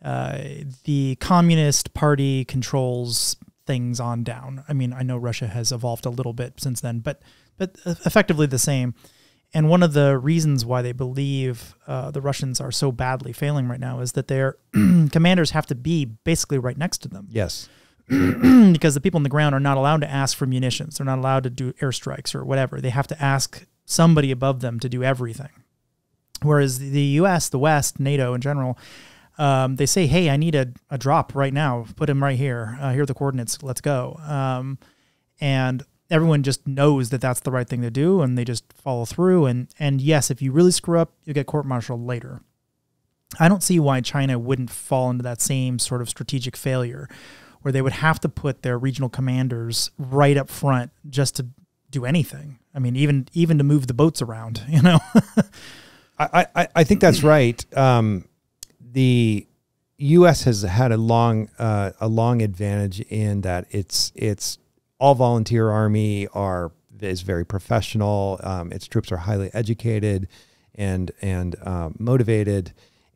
uh, the Communist Party controls things on down. I mean, I know Russia has evolved a little bit since then, but but effectively the same. And one of the reasons why they believe uh, the Russians are so badly failing right now is that their commanders have to be basically right next to them. Yes. because the people on the ground are not allowed to ask for munitions. They're not allowed to do airstrikes or whatever. They have to ask somebody above them to do everything. Whereas the U.S., the West, NATO in general, um, they say, "Hey, I need a, a drop right now. Put him right here. Uh, here are the coordinates. Let's go." Um, and everyone just knows that that's the right thing to do, and they just follow through. And and yes, if you really screw up, you get court-martialed later. I don't see why China wouldn't fall into that same sort of strategic failure, where they would have to put their regional commanders right up front just to do anything. I mean, even even to move the boats around, you know. I, I, I think that's right. Um, the U.S. has had a long uh, a long advantage in that it's it's all volunteer army are is very professional. Um, its troops are highly educated and and um, motivated,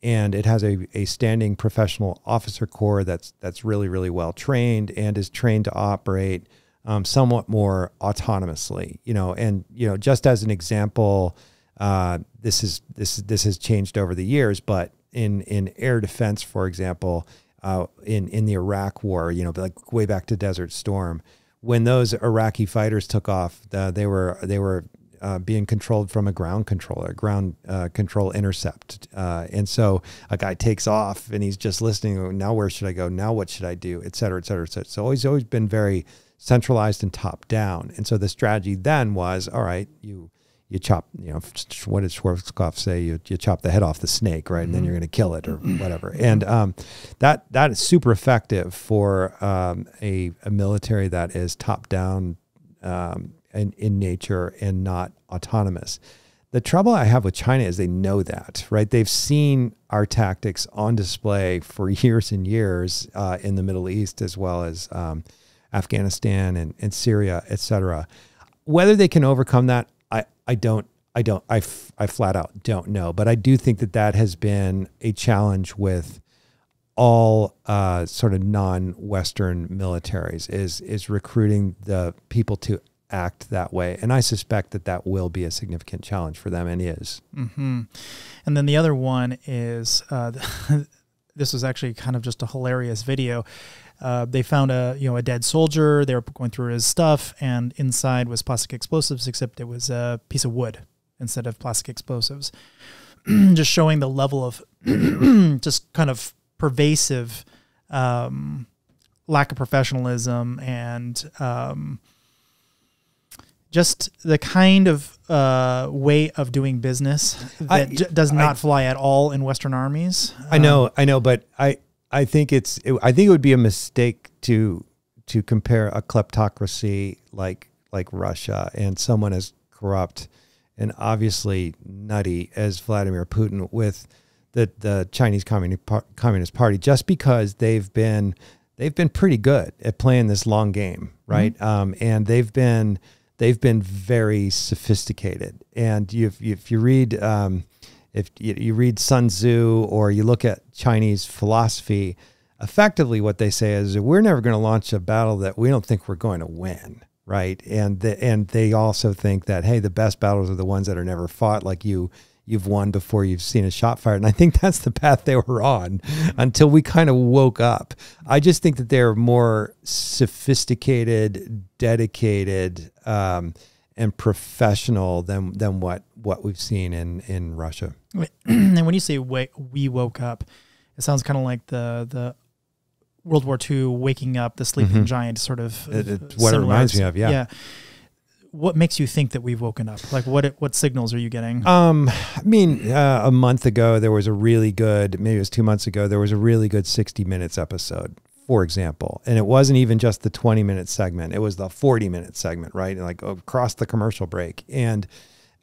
and it has a, a standing professional officer corps that's that's really really well trained and is trained to operate um, somewhat more autonomously. You know, and you know just as an example. Uh, this is this this has changed over the years, but in in air defense, for example, uh, in in the Iraq War, you know, like way back to Desert Storm, when those Iraqi fighters took off, uh, they were they were uh, being controlled from a ground controller, ground uh, control intercept, uh, and so a guy takes off and he's just listening. Now where should I go? Now what should I do? Et cetera, et cetera, et cetera. So he's always been very centralized and top down. And so the strategy then was, all right, you you chop, you know, what did Schwarzkopf say? You, you chop the head off the snake, right? And then you're going to kill it or whatever. And um, that that is super effective for um, a, a military that is top down um, in, in nature and not autonomous. The trouble I have with China is they know that, right? They've seen our tactics on display for years and years uh, in the Middle East as well as um, Afghanistan and, and Syria, et cetera. Whether they can overcome that, I I don't, I don't, I, f- I flat out don't know. But I do think that that has been a challenge with all uh, sort of non-Western militaries is is recruiting the people to act that way, and I suspect that that will be a significant challenge for them, and is. Mm-hmm. And then the other one is uh, this was actually kind of just a hilarious video. Uh, they found a you know a dead soldier. They were going through his stuff, and inside was plastic explosives, except it was a piece of wood instead of plastic explosives. just showing the level of just kind of pervasive um, lack of professionalism and um, just the kind of uh, way of doing business that I, j- does not I, fly at all in Western armies. I know, um, I know, but I I think it's it, I think it would be a mistake to to compare a kleptocracy like like Russia and someone as corrupt and obviously nutty as Vladimir Putin with the the Chinese Communist Communist Party just because they've been they've been pretty good at playing this long game, right? Mm-hmm. Um, and they've been they've been very sophisticated. And you, if you read um, if you read Sun Tzu or you look at Chinese philosophy, effectively what they say is we're never going to launch a battle that we don't think we're going to win, right? And the, and they also think that hey, the best battles are the ones that are never fought. Like you you've won before you've seen a shot fired. And I think that's the path they were on until we kind of woke up. I just think that they're more sophisticated, dedicated, um, and professional than than what what we've seen in in Russia. and when you say we woke up, it sounds kind of like the the World War II waking up the sleeping mm-hmm. giant sort of. It, it's what it reminds me of. Yeah. Yeah what makes you think that we've woken up? Like what what signals are you getting? Um, I mean, uh, a month ago there was a really good, maybe it was two months ago, there was a really good sixty minutes episode, for example, and it wasn't even just the twenty minute segment; it was the forty minute segment, right? Like across the commercial break, and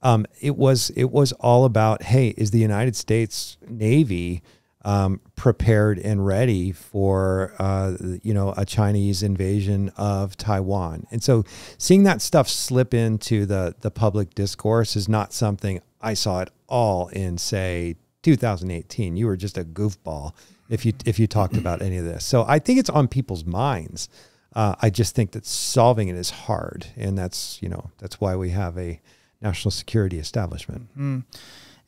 um, it was it was all about, hey, is the United States Navy um, prepared and ready for uh, you know a Chinese invasion of Taiwan. And so seeing that stuff slip into the the public discourse is not something I saw at all in say 2018. You were just a goofball if you if you talked about any of this. So I think it's on people's minds. Uh, I just think that solving it is hard, and that's you know that's why we have a national security establishment. Mm.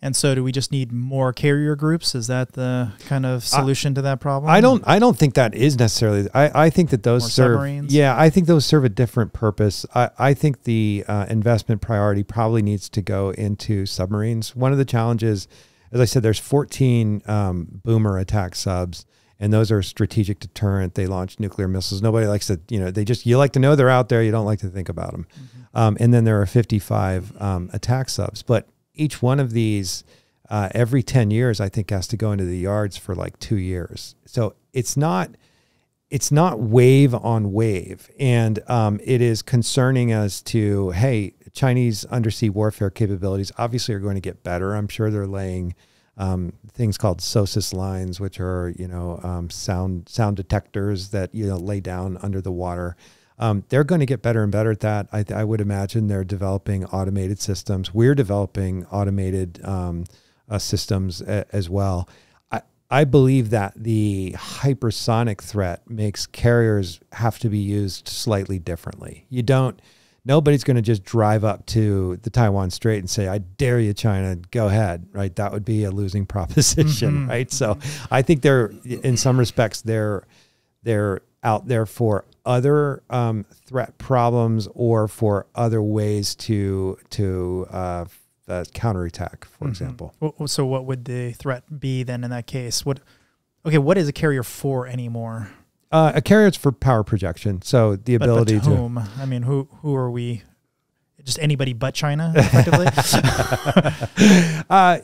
And so, do we just need more carrier groups? Is that the kind of solution I, to that problem? I don't. I don't think that is necessarily. I, I think that those more serve. Submarines? Yeah, I think those serve a different purpose. I, I think the uh, investment priority probably needs to go into submarines. One of the challenges, as I said, there's 14 um, boomer attack subs, and those are strategic deterrent. They launch nuclear missiles. Nobody likes to. You know, they just you like to know they're out there. You don't like to think about them. Mm-hmm. Um, and then there are 55 um, attack subs, but each one of these uh, every 10 years i think has to go into the yards for like two years. So it's not it's not wave on wave. And um, it is concerning as to hey chinese undersea warfare capabilities obviously are going to get better. I'm sure they're laying um, things called SOSUS lines, which are you know um, sound sound detectors that you know lay down under the water. Um, they're going to get better and better at that. I, I, would imagine they're developing automated systems. We're developing automated um, uh, systems a, as well. I, I believe that the hypersonic threat makes carriers have to be used slightly differently. You don't. Nobody's going to just drive up to the Taiwan Strait and say, "I dare you, China, go ahead." Right? That would be a losing proposition, mm-hmm. right? So, I think they're, in some respects, they're they're out there for other um, threat problems or for other ways to to uh, uh, counterattack, for mm-hmm. example. So, what would the threat be then in that case? What? Okay, what is a carrier for anymore? Uh, a carrier is for power projection. So the ability but, but to whom? I mean, who who are we? Just anybody but China, effectively. uh,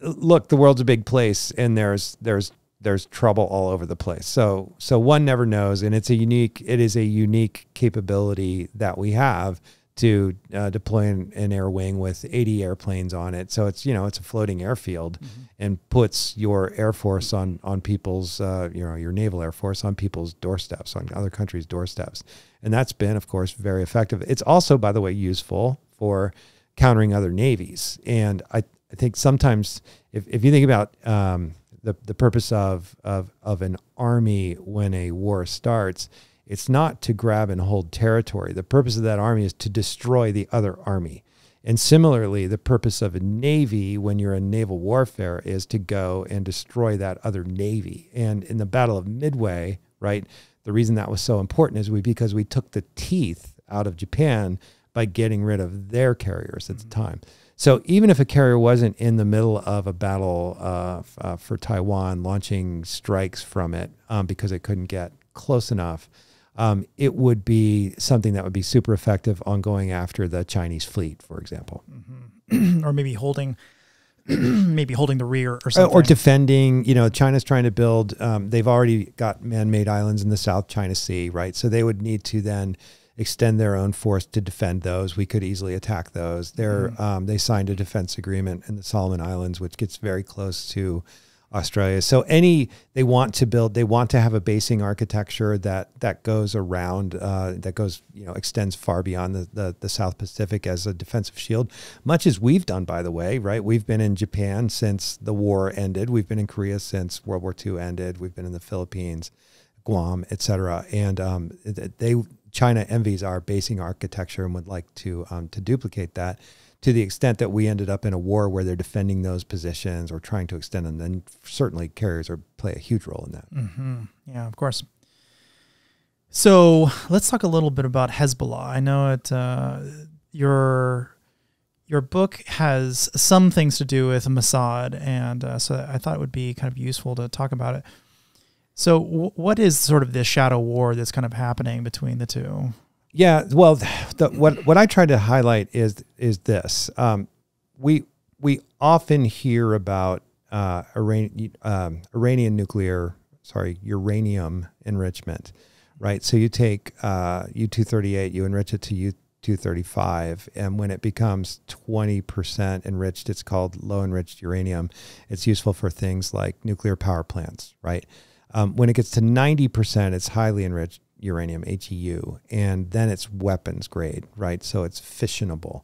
look, the world's a big place, and there's there's there's trouble all over the place. So so one never knows, and it's a unique it is a unique capability that we have to uh, deploy an, an, air wing with 80 airplanes on it. So it's you know it's a floating airfield, mm-hmm. and puts your air force on on people's uh, you know your naval air force on people's doorsteps on other countries' doorsteps, and that's been of course very effective. It's also by the way useful for countering other navies, and I I think sometimes if if you think about um, the, the purpose of, of, of an army when a war starts, it's not to grab and hold territory. The purpose of that army is to destroy the other army. And similarly, the purpose of a navy when you're in naval warfare is to go and destroy that other navy. And in the Battle of Midway, right, the reason that was so important is we because we took the teeth out of Japan by getting rid of their carriers at the mm-hmm. time. So even if a carrier wasn't in the middle of a battle uh, uh, for Taiwan, launching strikes from it um, because it couldn't get close enough, um, it would be something that would be super effective on going after the Chinese fleet, for example, mm-hmm. or maybe holding. maybe holding the rear or something. Or defending, you know, China's trying to build, um, they've already got man made islands in the South China Sea, right? So they would need to then extend their own force to defend those. We could easily attack those. They're, mm-hmm. um, they signed a defense agreement in the Solomon Islands, which gets very close to Australia. So any they want to build, they want to have a basing architecture that that goes around, uh, that goes you know extends far beyond the, the, the South Pacific as a defensive shield, much as we've done, by the way. Right, we've been in Japan since the war ended. We've been in Korea since World War II ended. We've been in the Philippines. Guam, et cetera. And um, they China envies our basing architecture and would like to um, to duplicate that to the extent that we ended up in a war where they're defending those positions or trying to extend them, then certainly carriers are play a huge role in that. Mm-hmm. Yeah, of course. So let's talk a little bit about Hezbollah. I know it. Uh, your your book has some things to do with Mossad, and uh, so I thought it would be kind of useful to talk about it. So, what is sort of this shadow war that's kind of happening between the two? Yeah, well, the, what what I tried to highlight is is this: um, we we often hear about uh, Iran, um, Iranian nuclear, sorry, uranium enrichment, right? So you take uh, U two thirty eight, you enrich it to U 235 and when it becomes 20% enriched it's called low enriched uranium it's useful for things like nuclear power plants right um, when it gets to 90% it's highly enriched uranium heu and then it's weapons grade right so it's fissionable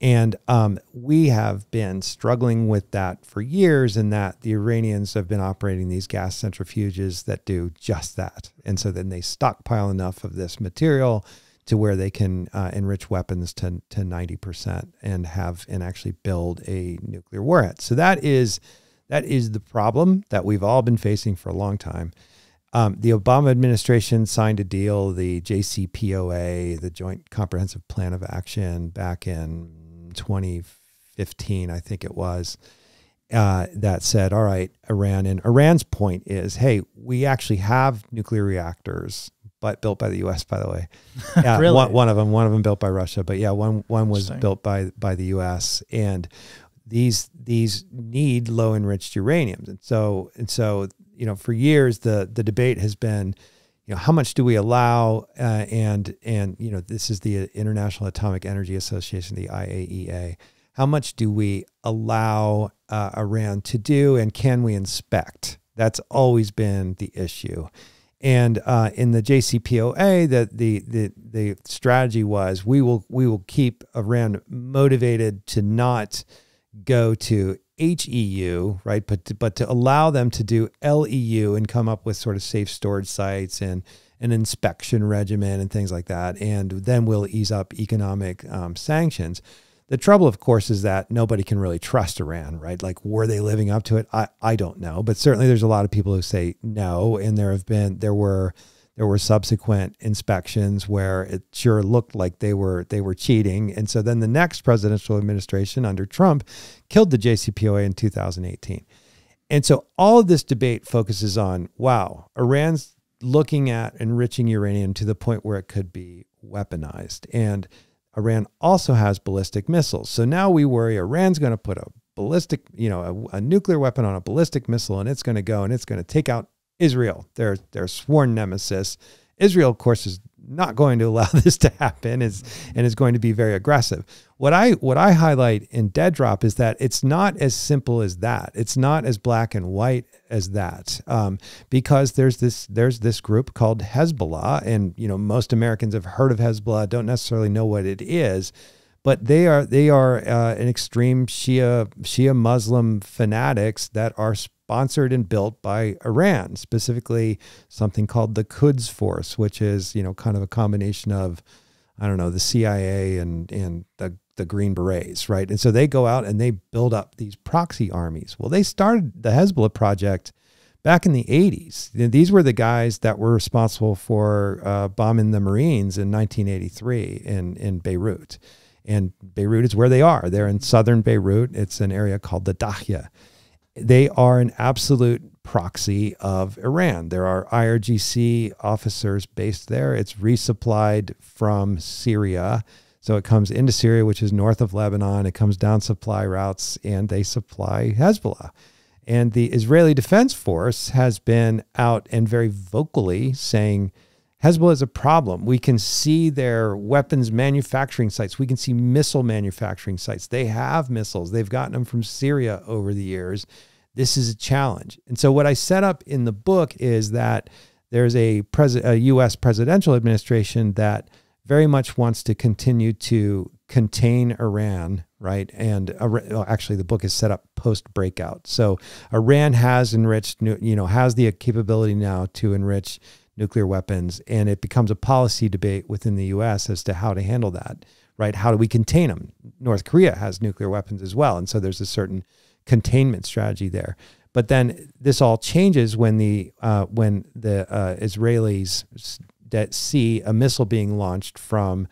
and um, we have been struggling with that for years, in that the Iranians have been operating these gas centrifuges that do just that. And so then they stockpile enough of this material to where they can uh, enrich weapons to, to 90% and have and actually build a nuclear warhead. So that is that is the problem that we've all been facing for a long time. Um, the Obama administration signed a deal, the JCPOA, the Joint Comprehensive Plan of Action, back in 2015, I think it was, uh, that said, all right, Iran. And Iran's point is, hey, we actually have nuclear reactors but built by the U.S. By the way, yeah, really? one, one of them, one of them built by Russia, but yeah, one one was built by by the U.S. and these these need low enriched uraniums, and so and so you know for years the the debate has been. You know, how much do we allow? Uh, and and you know, this is the International Atomic Energy Association, the IAEA. How much do we allow uh, Iran to do, and can we inspect? That's always been the issue. And uh, in the JCPOA, that the, the the strategy was we will we will keep Iran motivated to not go to HEU, right? But to, but to allow them to do LEU and come up with sort of safe storage sites and an inspection regimen and things like that, and then we'll ease up economic um, sanctions. The trouble, of course, is that nobody can really trust Iran, right? Like, were they living up to it? I, I don't know, but certainly there's a lot of people who say no, and there have been there were there were subsequent inspections where it sure looked like they were they were cheating, and so then the next presidential administration under Trump killed the JCPOA in 2018, and so all of this debate focuses on wow, Iran's looking at enriching uranium to the point where it could be weaponized, and Iran also has ballistic missiles. So now we worry Iran's going to put a ballistic, you know, a, a, nuclear weapon on a ballistic missile and it's going to go and it's going to take out Israel, their their sworn nemesis. Israel, of course, is not going to allow this to happen is and is going to be very aggressive. What I what I highlight in Dead Drop is that it's not as simple as that. It's not as black and white as that, um, because there's this there's this group called Hezbollah, and you know most Americans have heard of Hezbollah, don't necessarily know what it is, but they are they are uh, an extreme Shia Shia Muslim fanatics that are sponsored and built by Iran, specifically something called the Quds Force, which is, you know, kind of a combination of, I don't know, the CIA and, and the, the Green Berets, right? And so they go out and they build up these proxy armies. Well, they started the Hezbollah project back in the 80s. These were the guys that were responsible for uh, bombing the Marines in 1983 in, in Beirut. And Beirut is where they are. They're in southern Beirut. It's an area called the Dahya they are an absolute proxy of Iran. There are IRGC officers based there. It's resupplied from Syria. So it comes into Syria, which is north of Lebanon. It comes down supply routes and they supply Hezbollah. And the Israeli Defense Force has been out and very vocally saying Hezbollah is a problem. We can see their weapons manufacturing sites. We can see missile manufacturing sites. They have missiles. They've gotten them from Syria over the years. This is a challenge. And so, what I set up in the book is that there's a, a U.S. presidential administration that very much wants to continue to contain Iran, right? And uh, actually, the book is set up post breakout. So Iran has enriched, you know, has the capability now to enrich nuclear weapons, and it becomes a policy debate within the U.S. as to how to handle that, right? How do we contain them? North Korea has nuclear weapons as well, and so there's a certain containment strategy there. But then this all changes when the uh, when the uh, Israelis that see a missile being launched from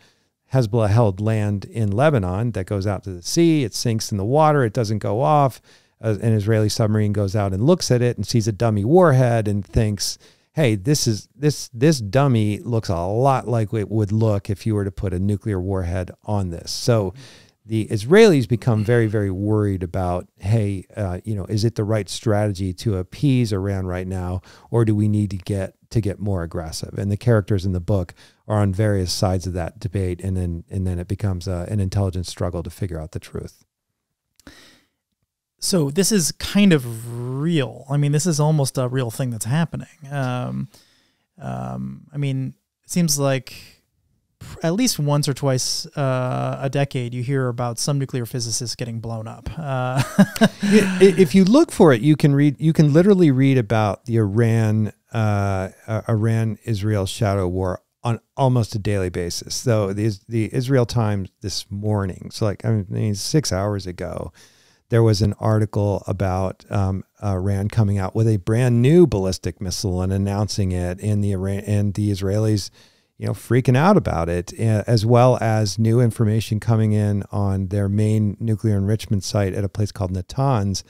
Hezbollah held land in Lebanon that goes out to the sea. It sinks in the water. It doesn't go off. Uh, an Israeli submarine goes out and looks at it and sees a dummy warhead and thinks, "Hey, this is this this dummy looks a lot like it would look if you were to put a nuclear warhead on this." So the Israelis become very, very worried about, hey, uh, you know, is it the right strategy to appease Iran right now, or do we need to get to get more aggressive? And the characters in the book are on various sides of that debate, and then and then it becomes a, an intelligence struggle to figure out the truth. So this is kind of real. I mean, this is almost a real thing that's happening. Um, um, I mean, it seems like at least once or twice uh, a decade, you hear about some nuclear physicists getting blown up. Uh, if you look for it, you can read. You can literally read about the Iran uh, uh Iran Israel shadow war on almost a daily basis. So the the Israel Times this morning, so like I mean six hours ago, there was an article about um, Iran coming out with a brand new ballistic missile and announcing it, and the Iran and the Israelis you know, freaking out about it, eh, as well as new information coming in on their main nuclear enrichment site at a place called Natanz.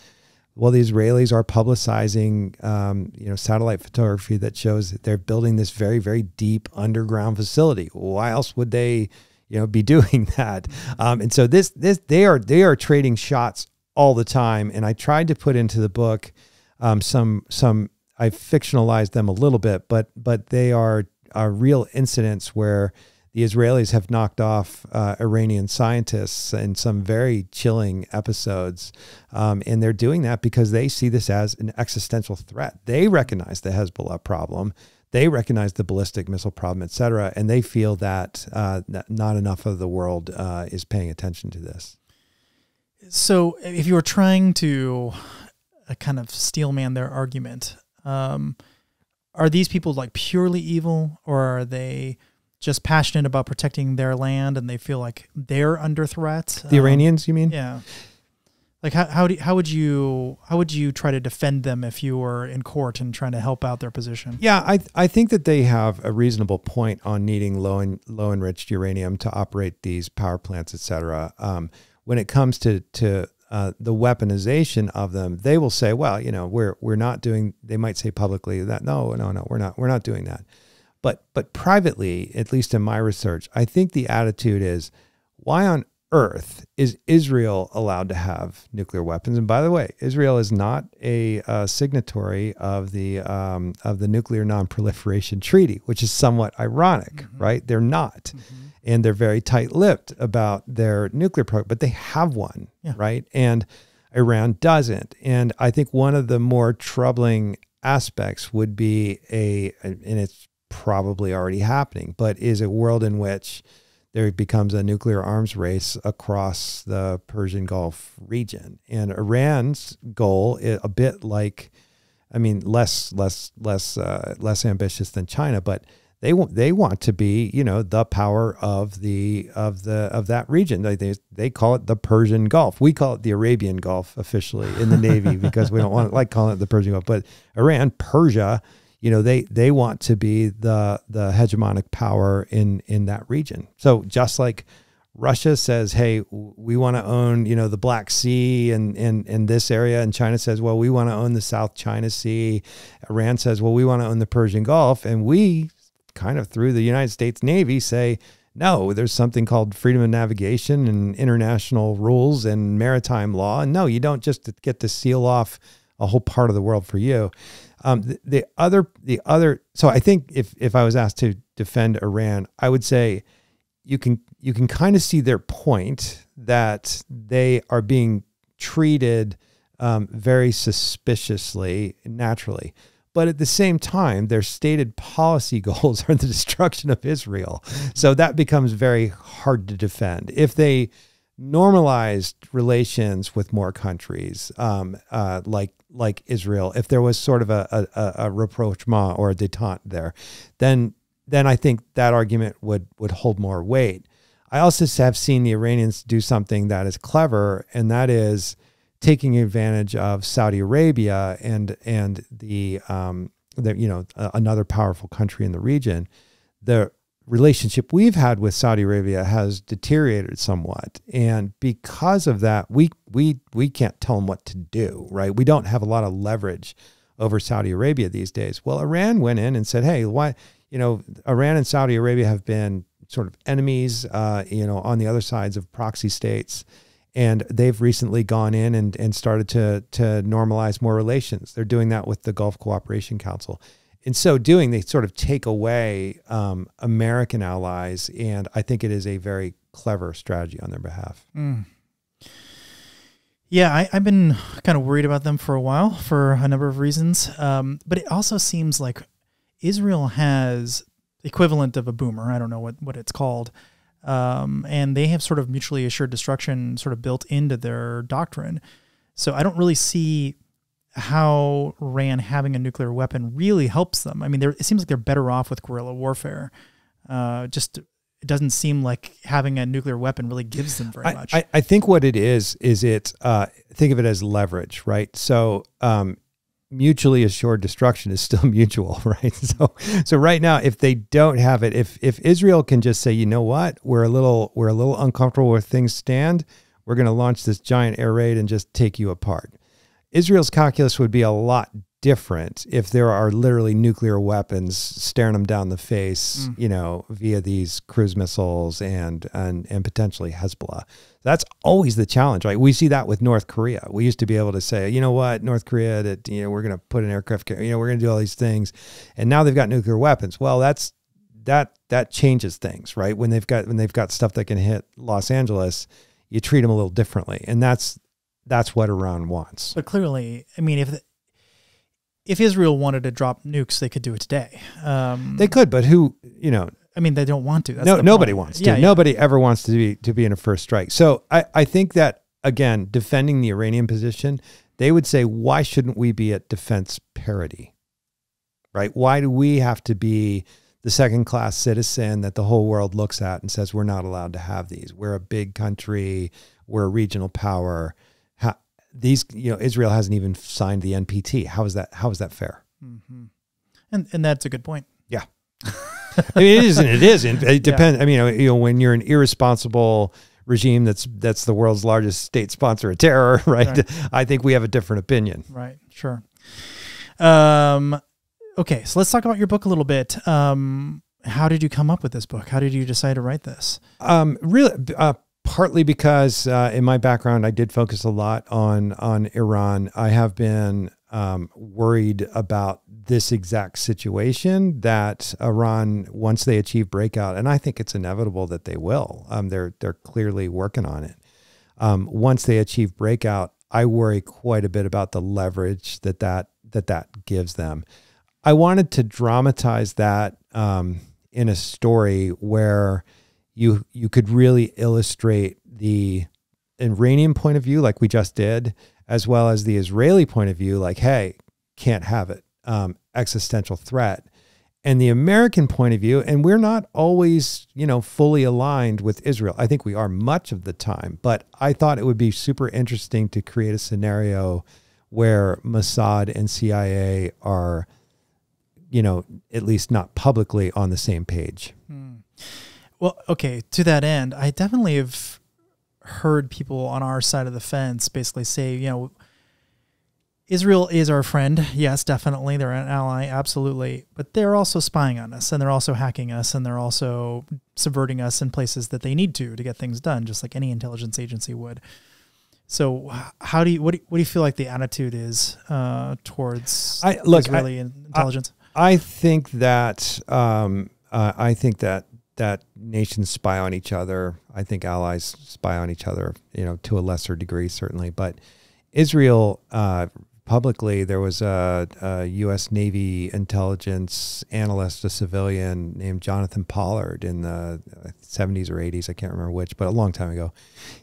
Well, the Israelis are publicizing, um, you know, satellite photography that shows that they're building this very, very deep underground facility. Why else would they, you know, be doing that? Um, and so this, this, they are, they are trading shots all the time. And I tried to put into the book um, some, some. I fictionalized them a little bit, but, but they are are real incidents where the Israelis have knocked off uh, Iranian scientists in some very chilling episodes. Um, and they're doing that because they see this as an existential threat. They recognize the Hezbollah problem. They recognize the ballistic missile problem, et cetera, and they feel that uh, not enough of the world uh, is paying attention to this. So, if you were trying to uh, kind of steelman their argument, um, are these people like purely evil or are they just passionate about protecting their land and they feel like they're under threat? The um, Iranians, you mean? Yeah. Like how how do how would you how would you try to defend them if you were in court and trying to help out their position? Yeah, I I think that they have a reasonable point on needing low and low enriched uranium to operate these power plants, et cetera. Um, when it comes to to uh, the weaponization of them, they will say, well, you know, we're we're not doing. They might say publicly that no, no, no, we're not we're not doing that. But but privately, at least in my research, I think the attitude is, why on earth is Israel allowed to have nuclear weapons? And by the way, Israel is not a uh, signatory of the um, of the Nuclear Non-Proliferation Treaty, which is somewhat ironic, mm-hmm. right? They're not. Mm-hmm and they're very tight-lipped about their nuclear program, but they have one, yeah. right? And Iran doesn't. And I think one of the more troubling aspects would be a, and it's probably already happening, but is a world in which there becomes a nuclear arms race across the Persian Gulf region. And Iran's goal, is a bit like, I mean, less, less, less, uh, less ambitious than China, but they want they want to be you know the power of the of the of that region. They they, they call it the Persian Gulf. We call it the Arabian Gulf officially in the Navy because we don't want to like calling it the Persian Gulf. But Iran, Persia, you know they they want to be the the hegemonic power in in that region. So just like Russia says, "Hey, we want to own, you know, the Black Sea and and and this area," and China says, "Well, we want to own the South China Sea." Iran says, "Well, we want to own the Persian Gulf," and we kind of through the United States Navy say, no, there's something called freedom of navigation and international rules and maritime law. And no, you don't just get to seal off a whole part of the world for you. Um, the, the, other, the other, so I think if if I was asked to defend Iran, I would say you can you can kind of see their point that they are being treated um, very suspiciously naturally. But at the same time, their stated policy goals are the destruction of Israel. So that becomes very hard to defend. If they normalized relations with more countries, um, uh, like like Israel, if there was sort of a, a, a rapprochement or a detente there, then then I think that argument would would hold more weight. I also have seen the Iranians do something that is clever, and that is taking advantage of Saudi Arabia and and the um, the you know another powerful country in the region. The relationship we've had with Saudi Arabia has deteriorated somewhat, and because of that, we we we can't tell them what to do. Right? We don't have a lot of leverage over Saudi Arabia these days. Well, Iran went in and said, "Hey, why?" You know, Iran and Saudi Arabia have been sort of enemies, uh, you know, on the other sides of proxy states. And they've recently gone in and, and started to, to normalize more relations. They're doing that with the Gulf Cooperation Council. In so doing, they sort of take away um, American allies. And I think it is a very clever strategy on their behalf. Mm. Yeah, I, have been kind of worried about them for a while for a number of reasons. Um, but it also seems like Israel has equivalent of a boomer. I don't know what, what it's called. Um, and they have sort of mutually assured destruction sort of built into their doctrine. So I don't really see how Iran having a nuclear weapon really helps them. I mean, it seems like they're better off with guerrilla warfare. Uh, just it doesn't seem like having a nuclear weapon really gives them very much. I, I think what it is is it uh, think of it as leverage, right? So um, mutually assured destruction is still mutual, right? So so right now if they don't have it, if if Israel can just say, "You know what? We're a little we're a little uncomfortable where things stand. We're going to launch this giant air raid and just take you apart." Israel's calculus would be a lot different if there are literally nuclear weapons staring them down the face, mm. you know, via these cruise missiles and and and potentially Hezbollah. That's always the challenge, right? We see that with North Korea. We used to be able to say, you know what, North Korea, that you know, we're going to put an aircraft, you know, we're going to do all these things, and now they've got nuclear weapons. Well, that's that that changes things, right? When they've got when they've got stuff that can hit Los Angeles, you treat them a little differently, and that's that's what Iran wants. But clearly, I mean, if if Israel wanted to drop nukes, they could do it today. Um, they could, but who, you know, I mean, they don't want to. That's no, nobody point. wants to. Yeah, yeah. Nobody ever wants to be to be in a first strike. So I, I think that again, defending the Iranian position, they would say, why shouldn't we be at defense parity? Right? Why do we have to be the second class citizen that the whole world looks at and says we're not allowed to have these? We're a big country. We're a regional power these you know Israel hasn't even signed the NPT. How is that? How is that fair? Mm-hmm. And and that's a good point. Yeah, I mean, it isn't. It isn't. It depends. Yeah. I mean, you know, when you're an irresponsible regime that's that's the world's largest state sponsor of terror, right? right. I think we have a different opinion. Right. Sure. Um. Okay, so let's talk about your book a little bit. Um, how did you come up with this book? How did you decide to write this? Um, really, uh, partly because uh, in my background, I did focus a lot on on Iran. I have been um, worried about this exact situation that Iran, once they achieve breakout, and I think it's inevitable that they will. Um, they're they're clearly working on it. Um, once they achieve breakout, I worry quite a bit about the leverage that that that that gives them. I wanted to dramatize that um, in a story where you you could really illustrate the Iranian point of view, like we just did, as well as the Israeli point of view, like, hey, can't have it, um, existential threat, and the American point of view. And we're not always, you know, fully aligned with Israel. I think we are much of the time, but I thought it would be super interesting to create a scenario where Mossad and CIA are, you know, at least not publicly on the same page. Hmm. Well, okay, to that end, I definitely have heard people on our side of the fence basically say, you know, Israel is our friend. Yes, definitely. They're an ally, absolutely. But they're also spying on us and they're also hacking us and they're also subverting us in places that they need to to get things done, just like any intelligence agency would. So, how do you what do you, what do you feel like the attitude is uh, towards I, look, Israeli I, intelligence? I, I think that um, uh, I think that that nations spy on each other. I think allies spy on each other, you know, to a lesser degree, certainly. But Israel, uh, publicly, there was a, a, U.S. Navy intelligence analyst, a civilian named Jonathan Pollard in the 70s or 80s, I can't remember which, but a long time ago,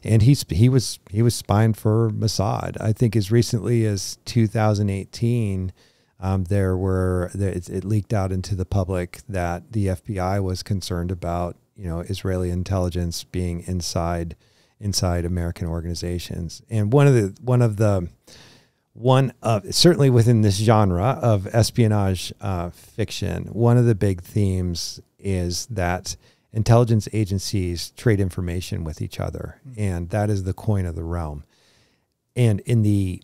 and he's he was he was spying for Mossad. I think as recently as 2018 um, there were there, it, it, leaked out into the public that the FBI was concerned about you know Israeli intelligence being inside inside American organizations. And one of the one of the one of certainly within this genre of espionage uh, fiction, one of the big themes is that intelligence agencies trade information with each other, mm-hmm. and that is the coin of the realm. And in the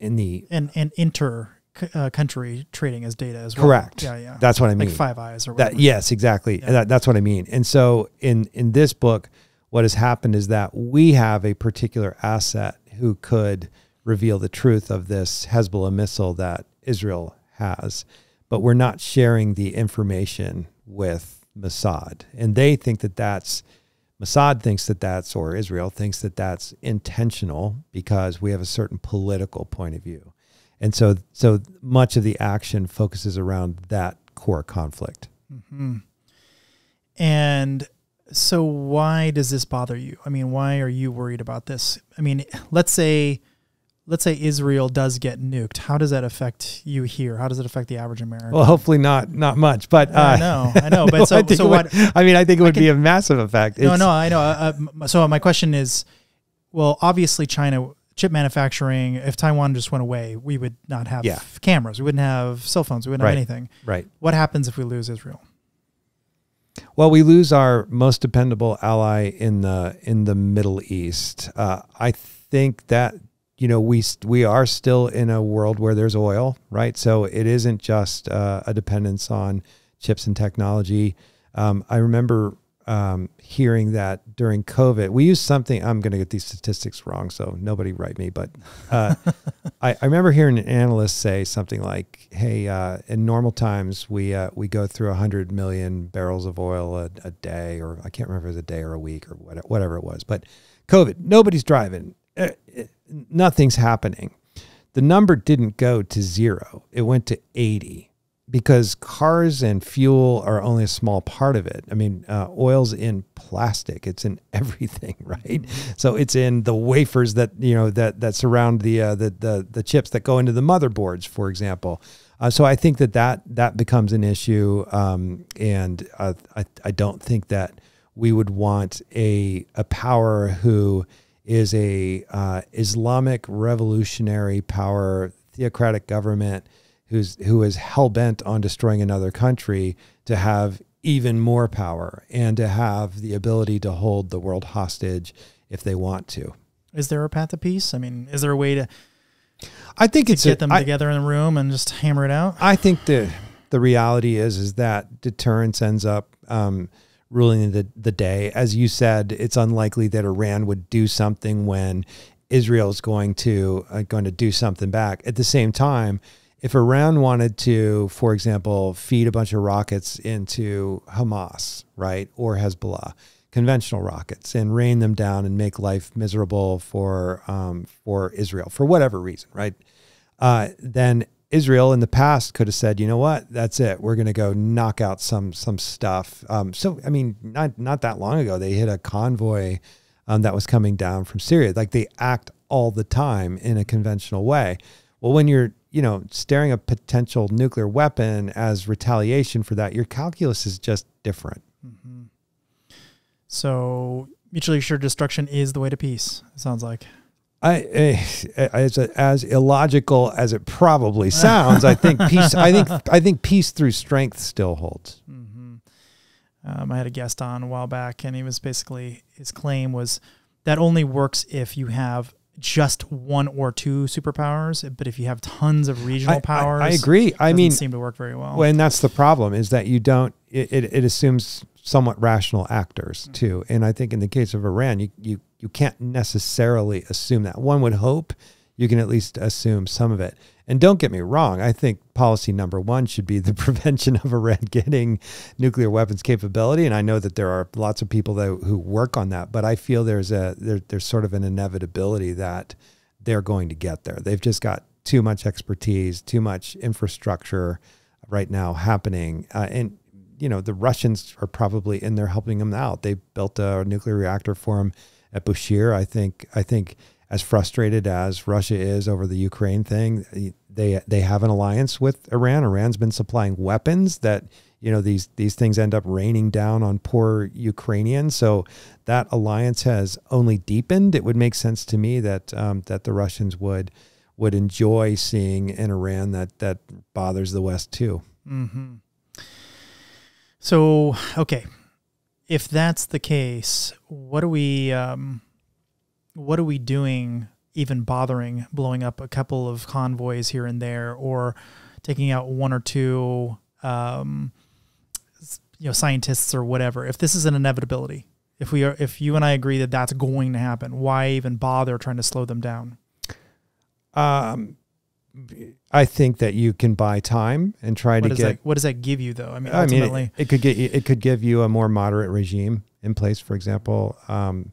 in the and and inter uh, country trading as data as well. Correct. Yeah, yeah. That's what I mean. Like Five Eyes or whatever. That, yes, exactly. Yeah. That, that's what I mean. And so in in this book, what has happened is that we have a particular asset who could reveal the truth of this Hezbollah missile that Israel has, but we're not sharing the information with Mossad, and they think that that's Mossad thinks that that's, or Israel thinks that that's intentional because we have a certain political point of view. And so, so much of the action focuses around that core conflict. Mm-hmm. And so, why does this bother you? I mean, why are you worried about this? I mean, let's say, let's say Israel does get nuked. How does that affect you here? How does it affect the average American? Well, hopefully not, not much. But uh, I know, I know. But so, I so what? Would, I mean, I think it would can, be a massive effect. No, it's, no, I know. Uh, uh, so my question is, well, obviously China chip manufacturing, if Taiwan just went away, we would not have yeah. cameras. We wouldn't have cell phones. We wouldn't right. have anything. Right. What happens if we lose Israel? Well, we lose our most dependable ally in the in the Middle East. Uh, I think that you know we we are still in a world where there's oil, right? So it isn't just uh, a dependence on chips and technology. Um, I remember um, hearing that during COVID, we used something. I'm going to get these statistics wrong, so nobody write me. But uh, I, I, remember hearing an analyst say something like, "Hey, uh, in normal times, we uh, we go through 100 million barrels of oil a, a, day, or I can't remember a day or a week or whatever it was. But COVID, nobody's driving, uh, nothing's happening. The number didn't go to zero; it went to 80." Because cars and fuel are only a small part of it. I mean, uh, oil's in plastic; it's in everything, right? So it's in the wafers that you know that that surround the uh, the, the the chips that go into the motherboards, for example. Uh, so I think that that that becomes an issue, um, and uh, I I don't think that we would want a a power who is a uh, Islamic revolutionary power, theocratic government who's who is hell bent on destroying another country to have even more power and to have the ability to hold the world hostage if they want to. Is there a path of peace? I mean, is there a way to? I think to it's get a, them I, together in a room and just hammer it out. I think the the reality is is that deterrence ends up um, ruling the the day. As you said, it's unlikely that Iran would do something when Israel is going to uh, going to do something back. At the same time, if Iran wanted to, for example, feed a bunch of rockets into Hamas, right, or Hezbollah, conventional rockets, and rain them down and make life miserable for um, for Israel for whatever reason, right? Uh, then Israel in the past could have said, you know what, that's it. We're going to go knock out some some stuff. Um, so I mean, not not that long ago, they hit a convoy um, that was coming down from Syria. Like they act all the time in a conventional way. Well, when you're you know, staring a potential nuclear weapon as retaliation for that, your calculus is just different. Mm-hmm. So mutually assured destruction is the way to peace. It sounds like. I, eh, as as illogical as it probably sounds, I think peace. I think I think peace through strength still holds. Mm-hmm. Um, I had a guest on a while back, and he was basically his claim was that only works if you have just one or two superpowers, but if you have tons of regional I, powers, I, I agree. I mean, seem to work very well. well. And that's the problem is that you don't. It, it, it assumes somewhat rational actors mm-hmm. too, and I think in the case of Iran, you you you can't necessarily assume that. One would hope you can at least assume some of it. And don't get me wrong, I think policy number one should be the prevention of Iran getting nuclear weapons capability. And I know that there are lots of people that, who work on that, but I feel there's a there, there's sort of an inevitability that they're going to get there. They've just got too much expertise, too much infrastructure right now happening, uh, and you know the Russians are probably in there helping them out. They built a nuclear reactor for them at Bushehr. I think I think as frustrated as Russia is over the Ukraine thing, they they have an alliance with Iran. Iran's been supplying weapons that you know these these things end up raining down on poor Ukrainians. So that alliance has only deepened. It would make sense to me that um, that the Russians would would enjoy seeing an Iran that that bothers the West too. Mm-hmm. So okay, if that's the case, what do we um, what are we doing? Even bothering blowing up a couple of convoys here and there, or taking out one or two um, you know scientists or whatever if this is an inevitability if we are if you and i agree that that's going to happen why even bother trying to slow them down um I think that you can buy time and try what to get. that what does that give you though i mean I mean, ultimately it, it could get you, it could give you a more moderate regime in place. For example, um,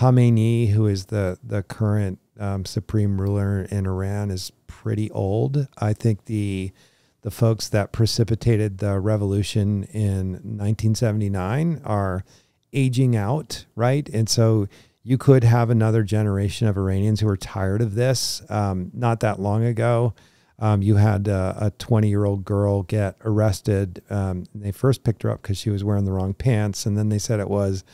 Khamenei, who is the the current um, supreme ruler in Iran, is pretty old. I think the the folks that precipitated the revolution in 1979 are aging out, right? And so you could have another generation of Iranians who are tired of this. Um, not that long ago, um, you had a 20 year old girl get arrested. Um, they first picked her up because she was wearing the wrong pants, and then they said it was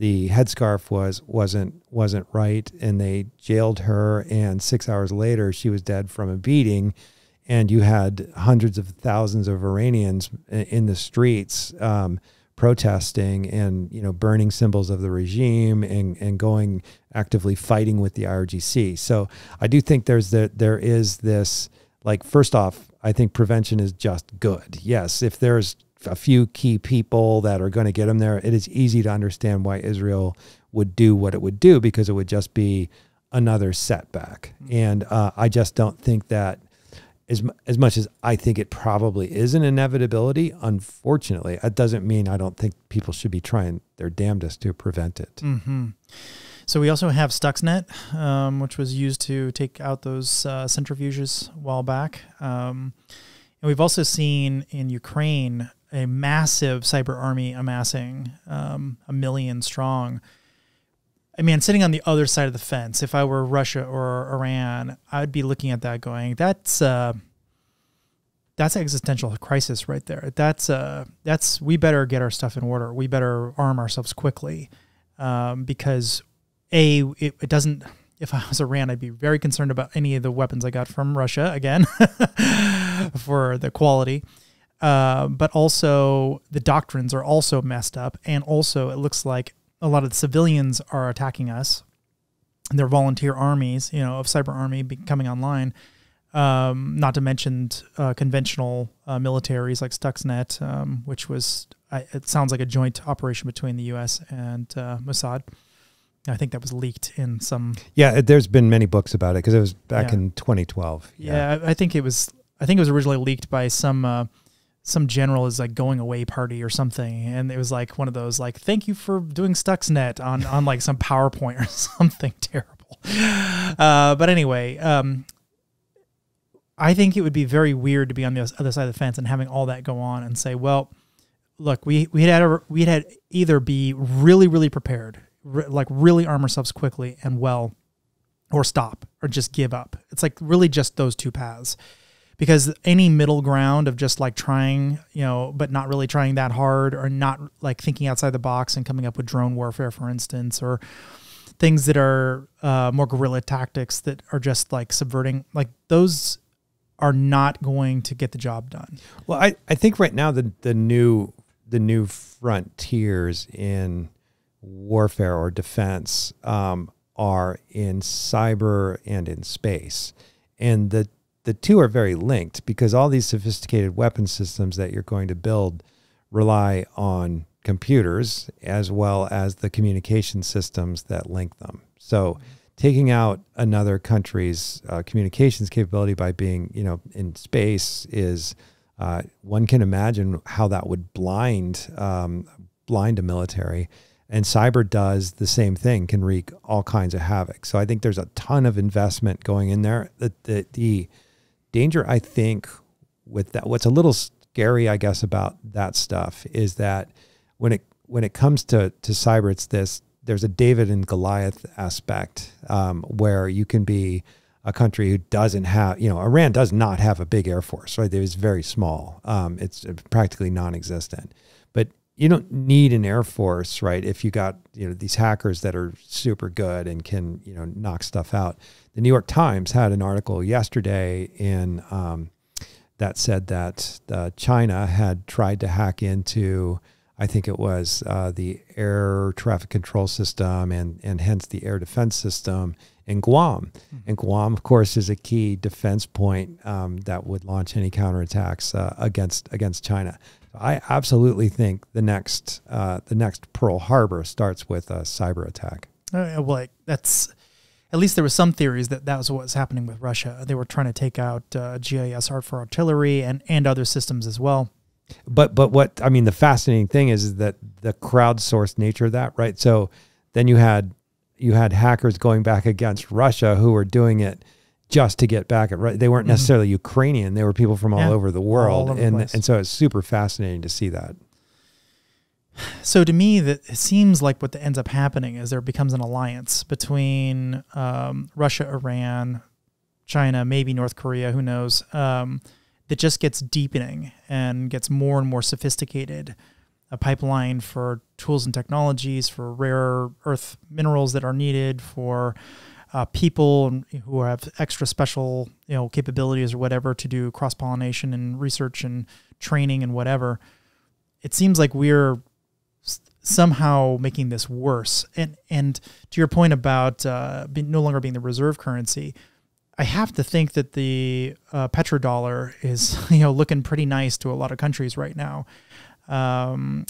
the headscarf was wasn't wasn't right, and they jailed her. And six hours later, she was dead from a beating and you had hundreds of thousands of Iranians in the streets um, protesting and you know burning symbols of the regime and and going actively fighting with the IRGC. So I do think there's that there is this like first off, I think prevention is just good. Yes, if there's a few key people that are going to get them there, it is easy to understand why Israel would do what it would do because it would just be another setback. Mm-hmm. And uh, I just don't think that as as much as I think it probably is an inevitability, unfortunately, that doesn't mean I don't think people should be trying their damnedest to prevent it. Mm-hmm. So we also have Stuxnet, um, which was used to take out those uh, centrifuges a while back. Um, and we've also seen in Ukraine a massive cyber army amassing, um, a million strong. I mean, sitting on the other side of the fence, if I were Russia or Iran, I'd be looking at that going, that's uh, that's existential crisis right there. That's uh, that's we better get our stuff in order. We better arm ourselves quickly um, because a it, it doesn't. If I was Iran, I'd be very concerned about any of the weapons I got from Russia again for the quality. Uh, but also the doctrines are also messed up, and also it looks like a lot of the civilians are attacking us. Their volunteer armies, you know, of cyber army coming online. Um, not to mention uh, conventional uh, militaries like Stuxnet, um, which was I, it sounds like a joint operation between the U.S. and uh, Mossad. I think that was leaked in some. Yeah, there's been many books about it because it was back Yeah. in 2012. Yeah, I, I think it was. I think it was originally leaked by some uh, some general is like going away party or something, and it was like one of those like thank you for doing Stuxnet on on like some PowerPoint or something terrible. Uh, but anyway, um, I think it would be very weird to be on the other side of the fence and having all that go on and say, well, look, we we had we had either be really really prepared, re- like really arm ourselves quickly and well, or stop or just give up. It's like really just those two paths. Because any middle ground of just like trying, you know, but not really trying that hard or not like thinking outside the box and coming up with drone warfare, for instance, or things that are uh, more guerrilla tactics that are just like subverting, like those are not going to get the job done. Well, I, I think right now the the new the new frontiers in warfare or defense um, are in cyber and in space, and the the two are very linked because all these sophisticated weapon systems that you're going to build rely on computers as well as the communication systems that link them. So taking out another country's uh, communications capability by being, you know, in space is uh, one can imagine how that would blind um, blind a military. And cyber does the same thing, can wreak all kinds of havoc. So I think there's a ton of investment going in there. The the, the danger I think with that, what's a little scary, I guess, about that stuff is that when it when it comes to to cyber, it's this there's a David and Goliath aspect um, where you can be a country who doesn't have, you know, Iran does not have a big air force, right? It is very small. Um, it's practically non-existent. But you don't need an air force, right? If you got, you know, these hackers that are super good and can, you know, knock stuff out. The New York Times had an article yesterday in um, that said that uh, China had tried to hack into I think it was uh, the air traffic control system and, and hence the air defense system in Guam. Mm-hmm. And Guam, of course, is a key defense point um, that would launch any counterattacks uh, against against China. I absolutely think the next uh, the next Pearl Harbor starts with a cyber attack. Uh, well, that's at least there was some theories that that was what was happening with Russia. They were trying to take out uh, GIS for artillery and and other systems as well. But but what I mean, the fascinating thing is, is that the crowdsourced nature of that, right? So then you had you had hackers going back against Russia who were doing it just to get back at right. They weren't mm-hmm. necessarily Ukrainian; they were people from all yeah, over the world, over and the and so it's super fascinating to see that. So to me, that it seems like what ends up happening is there becomes an alliance between um, Russia, Iran, China, maybe North Korea, who knows. Um, that just gets deepening and gets more and more sophisticated. A pipeline for tools and technologies, for rare earth minerals that are needed, for uh, people who have extra special you know capabilities or whatever to do cross pollination and research and training and whatever. It seems like we're somehow making this worse. And and to your point about uh, no longer being the reserve currency, I have to think that the uh, petrodollar is you know looking pretty nice to a lot of countries right now. Um,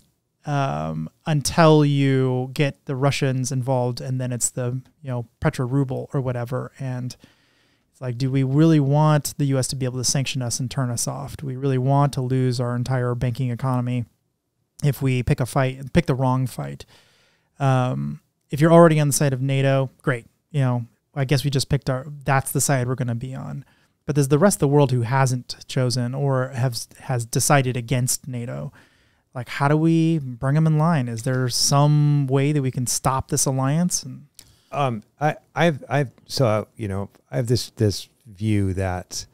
um, until you get the Russians involved, and then it's the you know petro ruble or whatever, and it's like, do we really want the U.S. to be able to sanction us and turn us off? Do we really want to lose our entire banking economy if we pick a fight, pick the wrong fight? Um, if you're already on the side of NATO, great. You know, I guess we just picked our that's the side we're going to be on. But there's the rest of the world who hasn't chosen or has has decided against NATO. Like, how do we bring them in line? Is there some way that we can stop this alliance? Um, I, I've, I've, so you know, I have this this view that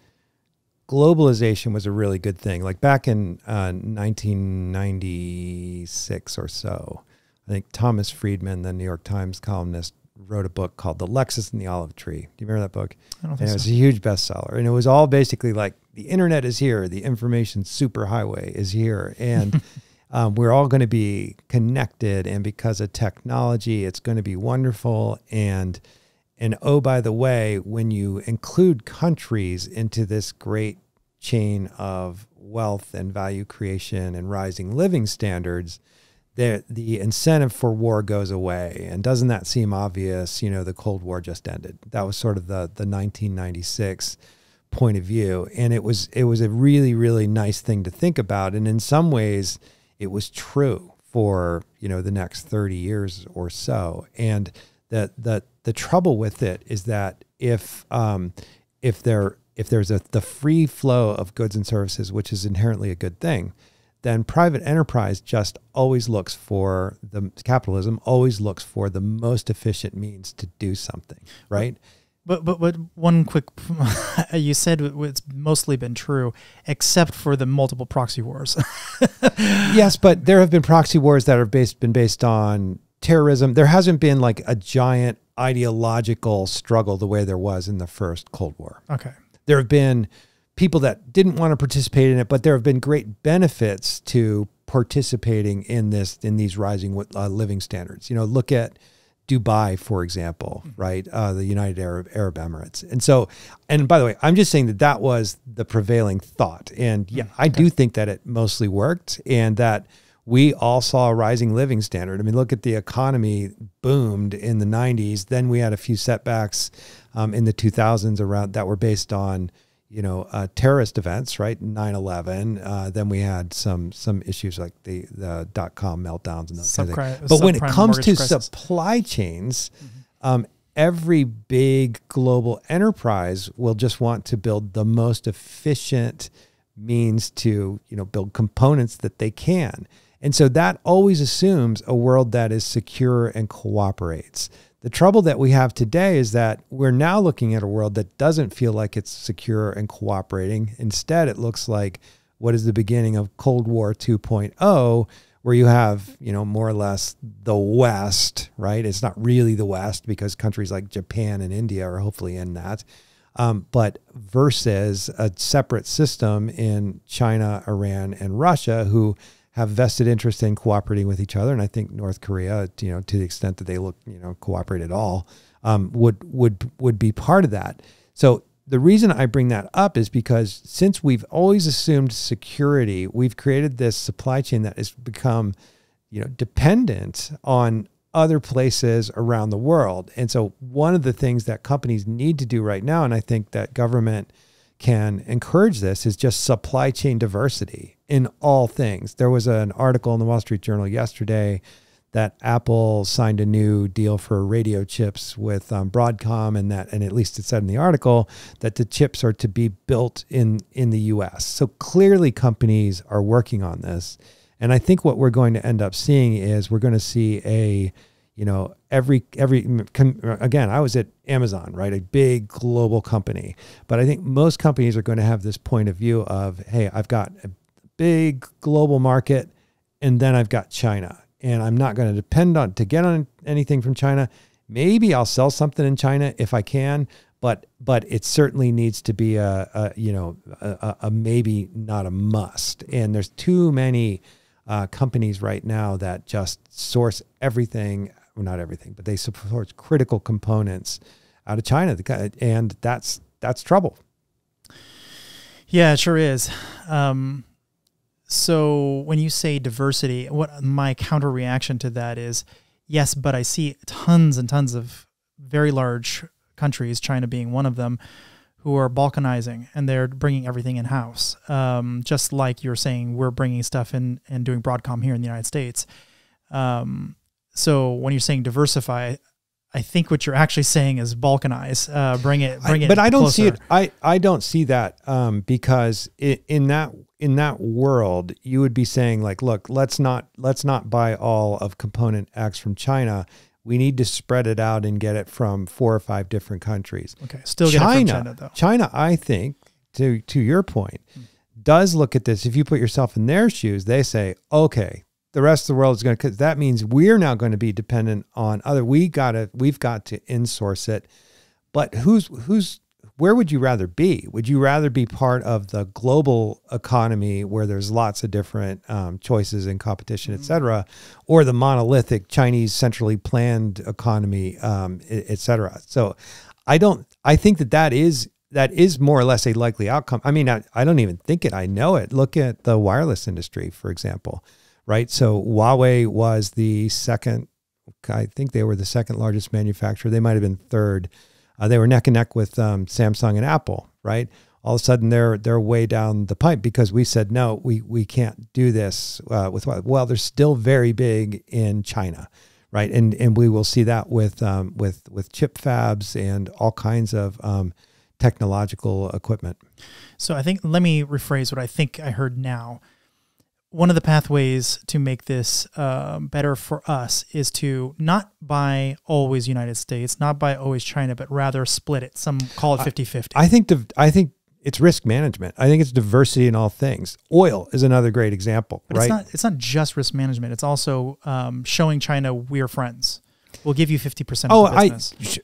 globalization was a really good thing. Like back in uh, 1996 or so, I think Thomas Friedman, the New York Times columnist, wrote a book called The Lexus and the Olive Tree. Do you remember that book? I don't think and it was a huge bestseller. And it was all basically like the internet is here, the information superhighway is here. And um, we're all going to be connected. And because of technology, it's going to be wonderful. And and oh, by the way, when you include countries into this great chain of wealth and value creation and rising living standards, the the incentive for war goes away. And doesn't that seem obvious? You know, the Cold War just ended. That was sort of the the 1996 point of view, and it was it was a really really nice thing to think about. And in some ways, it was true for you know the next 30 years or so. And that, the the trouble with it is that if um, if there if there's a the free flow of goods and services, which is inherently a good thing, then private enterprise just always looks for the capitalism always looks for the most efficient means to do something, right? But but but one quick, you said it's mostly been true, except for the multiple proxy wars. yes, but there have been proxy wars that have based been based on terrorism. There hasn't been like a giant ideological struggle the way there was in the first Cold War. Okay. There have been people that didn't want to participate in it, but there have been great benefits to participating in this in these rising uh, living standards. You know, look at Dubai, for example, mm-hmm. right? Uh, the United Arab Arab Emirates, and so, and by the way, I'm just saying that that was the prevailing thought, and yeah, mm-hmm. I do think that it mostly worked, and that we all saw a rising living standard. I mean, look at the economy boomed in the 90s. Then we had a few setbacks um, in the 2000s around that were based on you know, uh, terrorist events, right? 9-11. Uh, then we had some some issues like the the dot com meltdowns and those kind of things. But when it comes to crisis. supply chains, mm-hmm. um, every big global enterprise will just want to build the most efficient means to you know build components that they can. And so that always assumes a world that is secure and cooperates The trouble that we have today is that we're now looking at a world that doesn't feel like it's secure and cooperating. Instead, it looks like what is the beginning of Cold War 2.0, where you have, you know, more or less the West, right? It's not really the West because countries like Japan and India are hopefully in that. Um, but versus a separate system in China, Iran, and Russia, who have vested interest in cooperating with each other, and I think North Korea, you know, to the extent that they look, you know, cooperate at all, um, would would would be part of that. So the reason I bring that up is because since we've always assumed security, we've created this supply chain that has become, you know, dependent on other places around the world. And so one of the things that companies need to do right now, and I think that government can encourage this, is just supply chain diversity in all things. There was an article in the Wall Street Journal yesterday that Apple signed a new deal for radio chips with um, Broadcom, and that, and at least it said in the article that the chips are to be built in in the U.S. So clearly, companies are working on this, and I think what we're going to end up seeing is we're going to see a, you know, every every again, I was at Amazon, right, a big global company, but I think most companies are going to have this point of view of, hey, I've got a big global market, and then I've got China and I'm not going to depend on to get on anything from China. Maybe I'll sell something in China if I can, but but it certainly needs to be a, a you know a, a, maybe not a must. And there's too many uh, companies right now that just source everything, well, not everything, but they source critical components out of China, and that's that's trouble. Yeah, it sure is. Um, so when you say diversity, what my counter reaction to that is, yes, but I see tons and tons of very large countries, China being one of them, who are balkanizing and they're bringing everything in house. Um, just like you're saying, we're bringing stuff in and doing Broadcom here in the United States. Um, so when you're saying diversify, I think what you're actually saying is balkanize, uh, bring it, bring it. But I don't closer. see it. I, I don't see that um, because it, in that in that world, you would be saying like, look, let's not let's not buy all of component X from China. We need to spread it out and get it from four or five different countries. Okay, still get China, China though. China, I think, to to your point, mm. does look at this. If you put yourself in their shoes, they say, okay, the rest of the world is going to. Because that means we're now going to be dependent on other. We got to. We've got to insource it. But who's who's where would you rather be? Would you rather be part of the global economy where there's lots of different um, choices and competition, mm-hmm. et cetera, or the monolithic Chinese centrally planned economy, um, et cetera? So I don't, I think that that is, that is more or less a likely outcome. I mean, I, I don't even think it, I know it. Look at the wireless industry, for example, right? So Huawei was the second, I think they were the second largest manufacturer. They might have been third uh, they were neck and neck with um, Samsung and Apple, right? All of a sudden, they're they're way down the pipe because we said no, we we can't do this uh, with well, they're still very big in China, right? And and we will see that with um, with with chip fabs and all kinds of um, technological equipment. So I think let me rephrase what I think I heard now one of the pathways to make this uh, better for us is to not buy always United States, not buy always China, but rather split it. Some call it 50 50. I think, I think it's risk management. I think it's diversity in all things. Oil is another great example, but right? It's not, it's not just risk management, it's also um, showing China we're friends. We'll give you 50% oh, I,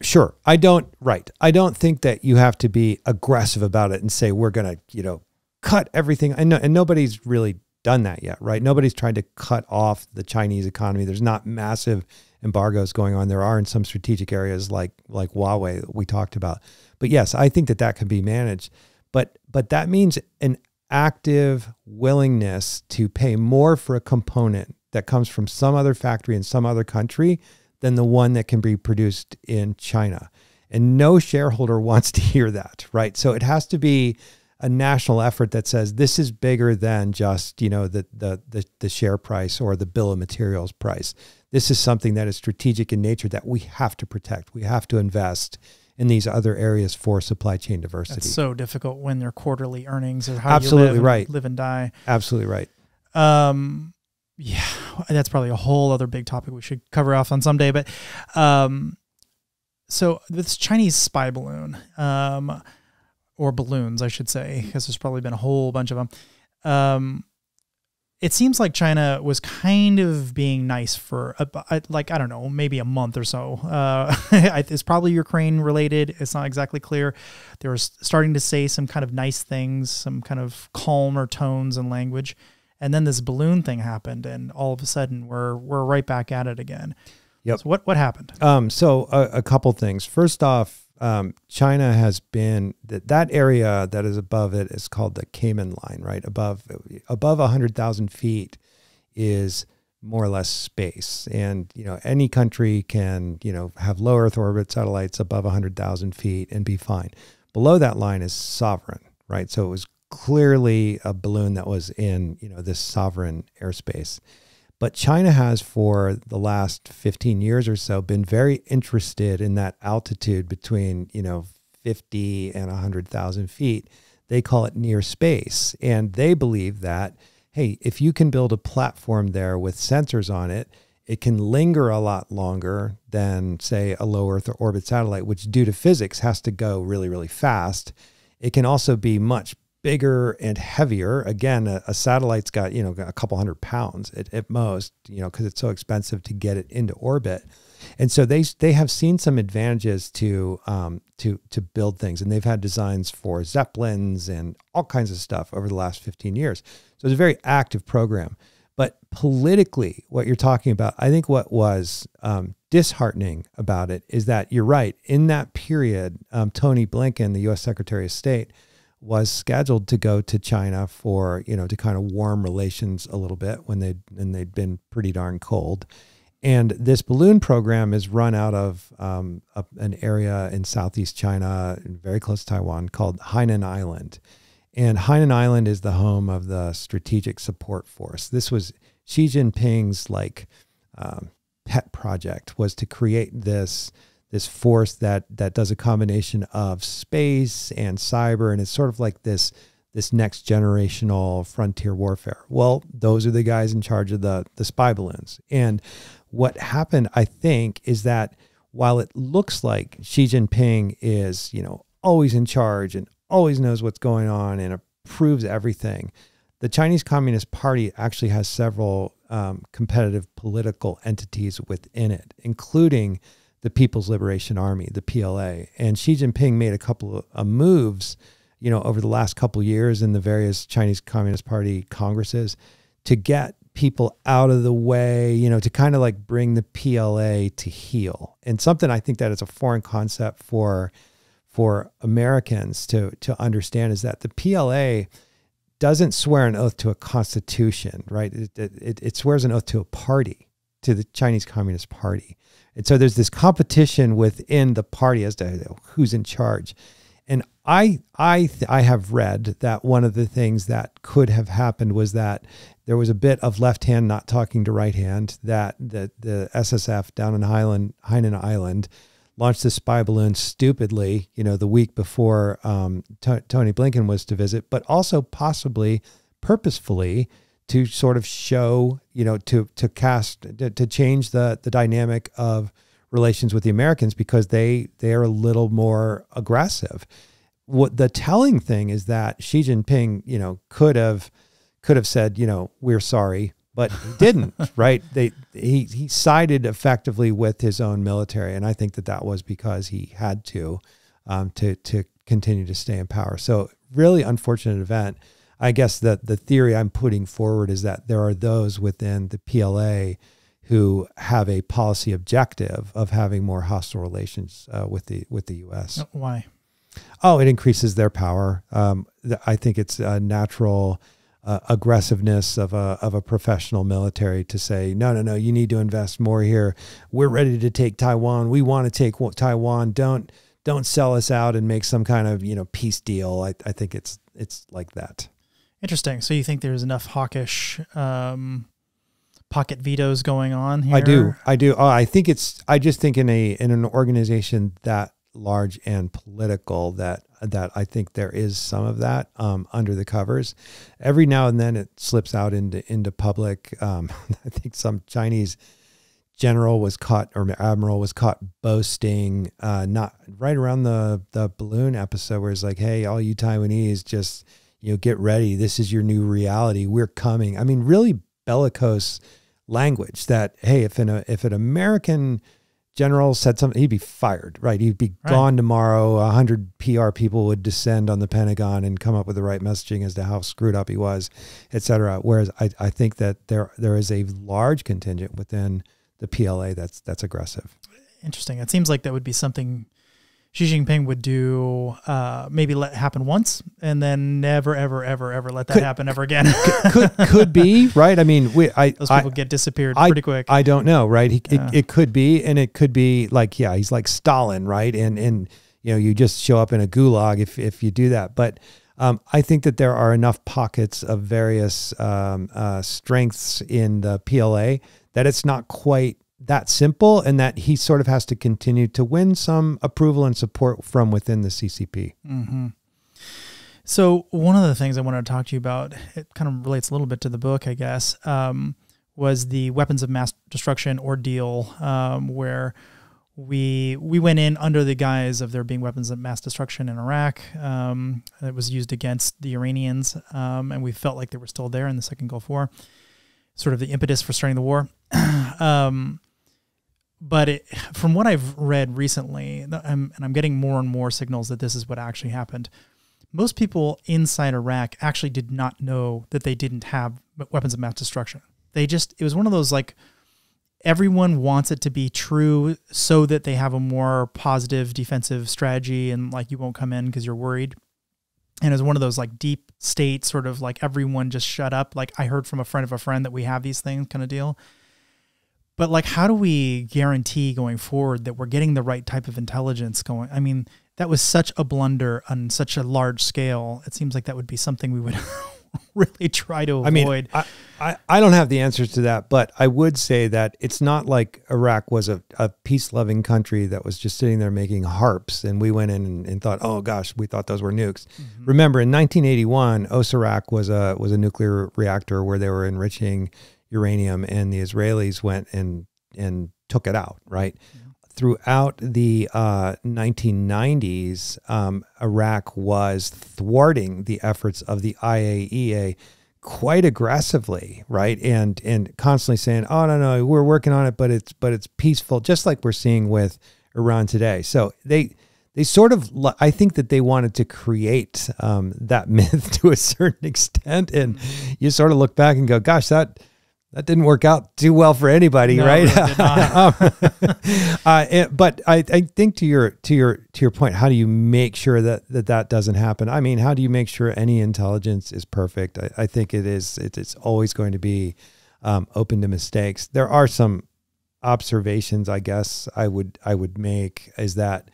sure. I don't, right. I don't think that you have to be aggressive about it and say, we're going to, you know, cut everything. I know, and nobody's really done that yet, right? Nobody's tried to cut off the Chinese economy. There's not massive embargoes going on. There are in some strategic areas like like Huawei we talked about. But yes, I think that that can be managed. But but that means an active willingness to pay more for a component that comes from some other factory in some other country than the one that can be produced in China. And no shareholder wants to hear that, right? So it has to be a national effort that says this is bigger than just you know the, the the the share price or the bill of materials price. This is something that is strategic in nature that we have to protect. We have to invest in these other areas for supply chain diversity. It's so difficult when their quarterly earnings are how absolutely live right, and, live and die. Absolutely right. Um, yeah, that's probably a whole other big topic we should cover off on someday. But um, so this Chinese spy balloon, um, or balloons, I should say, because there's probably been a whole bunch of them. Um, it seems like China was kind of being nice for a, like I don't know, maybe a month or so. Uh, it's probably Ukraine related. It's not exactly clear. They were starting to say some kind of nice things, some kind of calmer tones and language, and then this balloon thing happened, and all of a sudden we're we're right back at it again. Yep. So what what happened? Um, so a, a couple things. First off, um, China has been that that area that is above it is called the Kármán line, right? Above above hundred thousand feet is more or less space, and you know any country can you know have low Earth orbit satellites above hundred thousand feet and be fine. Below that line is sovereign, right? So it was clearly a balloon that was in you know this sovereign airspace. But China has, for the last 15 years or so, been very interested in that altitude between, you know, 50 and 100,000 feet. They call it near space. And they believe that, hey, if you can build a platform there with sensors on it, it can linger a lot longer than, say, a low Earth orbit satellite, which, due to physics, has to go really, really fast. It can also be much bigger and heavier. Again, a, a, satellite's got, you know, a couple hundred pounds at, at most, you know, because it's so expensive to get it into orbit. And so they they have seen some advantages to um, to to build things, and they've had designs for zeppelins and all kinds of stuff over the last 15 years. So it's a very active program. But politically, what you're talking about, I think what was um, disheartening about it is that you're right. In that period, um, Tony Blinken, the U.S. Secretary of State, was scheduled to go to China for you know to kind of warm relations a little bit when they and they'd been pretty darn cold, and this balloon program is run out of um, a, an area in southeast China, very close to Taiwan, called Hainan Island, and Hainan Island is the home of the Strategic Support Force. This was Xi Jinping's like um, pet project was to create this this force that that does a combination of space and cyber, and it's sort of like this this next generational frontier warfare. Well, those are the guys in charge of the the spy balloons. And what happened, I think, is that while it looks like Xi Jinping is, you know, always in charge and always knows what's going on and approves everything, the Chinese Communist Party actually has several um, competitive political entities within it, including the People's Liberation Army, the PLA. And Xi Jinping made a couple of uh, moves, you know, over the last couple years in the various Chinese Communist Party congresses to get people out of the way, you know, to kind of like bring the PLA to heel. And something I think that is a foreign concept for for Americans to to understand is that the PLA doesn't swear an oath to a constitution, right? It, it, it swears an oath to a party, to the Chinese Communist Party. And so there's this competition within the party as to who's in charge. And I I I have read that one of the things that could have happened was that there was a bit of left hand not talking to right hand that the, the SSF down in Highland Hainan Island launched the spy balloon stupidly, you know, the week before um, Tony Blinken was to visit, but also possibly purposefully to sort of show, you know, to to cast to, to change the the dynamic of relations with the Americans because they they are a little more aggressive. What the telling thing is that Xi Jinping, you know, could have could have said, you know, we're sorry, but he didn't, right? They he he sided effectively with his own military, and I think that that was because he had to um, to to continue to stay in power. So really unfortunate event. I guess that the theory I'm putting forward is that there are those within the PLA who have a policy objective of having more hostile relations uh, with the with the U.S. Uh, why? Oh, it increases their power. Um, I think it's a natural uh, aggressiveness of a of a professional military to say, no, no, no, you need to invest more here. We're ready to take Taiwan. We want to take Taiwan. Don't don't sell us out and make some kind of you know peace deal. I, I think it's it's like that. Interesting. So you think there's enough hawkish um, pocket vetoes going on here? I do. I do. Oh, I think it's. I just think in a in an organization that large and political that that I think there is some of that um, under the covers. Every now and then it slips out into into public. Um, I think some Chinese general was caught or admiral was caught boasting uh, not right around the the balloon episode where it's like hey all you taiwanese just you know get ready this is your new reality we're coming i mean really bellicose language that hey if an if an american general said something he'd be fired right he'd be Right. gone tomorrow a hundred pr people would descend on the pentagon and come up with the right messaging as to how screwed up he was et cetera whereas i, I think that there there is a large contingent within the PLA that's that's aggressive. Interesting. It seems like that would be something Xi Jinping would do. Uh, maybe let happen once, and then never, ever, ever, ever let that Could- happen ever again. Could could be right. I mean, we I Those I, people get disappeared I- pretty quick. I don't know. Right. He, Yeah. it, it could be, and it could be like yeah, he's like Stalin, right? And and you know, you just show up in a gulag if if you do that. But um, I think that there are enough pockets of various um, uh, strengths in the PLA that it's not quite that simple, and that he sort of has to continue to win some approval and support from within the CCP. hmm So one of the things I wanted to talk to you about, it kind of relates a little bit to the book, I guess, um, was the weapons of mass destruction ordeal, um, where we we went in under the guise of there being weapons of mass destruction in Iraq. Um, it was used against the Iranians, um, and we felt like they were still there in the Second Gulf War. Sort of the impetus for starting the war. um, but it, from what I've read recently, I'm, and I'm getting more and more signals that this is what actually happened. Most people inside Iraq actually did not know that they didn't have weapons of mass destruction. They just, it was one of those like, everyone wants it to be true so that they have a more positive defensive strategy and like you won't come in because you're worried. And it was one of those like deep state sort of like everyone just shut up. Like I heard from a friend of a friend that we have these things kind of deal. But like, how do we guarantee going forward that we're getting the right type of intelligence going? I mean, that was such a blunder on such a large scale. It seems like that would be something we would really try to avoid. I mean, I, I, I don't have the answers to that, but I would say that it's not like Iraq was a, a peace loving country that was just sitting there making harps and we went in and, and thought, oh gosh, we thought those were nukes. Mm-hmm. Remember in 1981, Osirak was a, was a nuclear reactor where they were enriching uranium and the Israelis went and, and took it out, right? Throughout the uh, 1990s, um, Iraq was thwarting the efforts of the IAEA quite aggressively, right? And and constantly saying, "Oh no, no, we're working on it, but it's but it's peaceful," just like we're seeing with Iran today. So they they sort of I think that they wanted to create um, that myth to a certain extent, and you sort of look back and go, "Gosh, that." That didn't work out too well for anybody, No, right? it did not. Um, uh, it- but I, I think to your to your to your point, how do you make sure that that, that doesn't happen? I mean, how do you make sure any intelligence is perfect? I, I think it is. It, it's always going to be um, open to mistakes. There are some observations, I guess I would I would make is that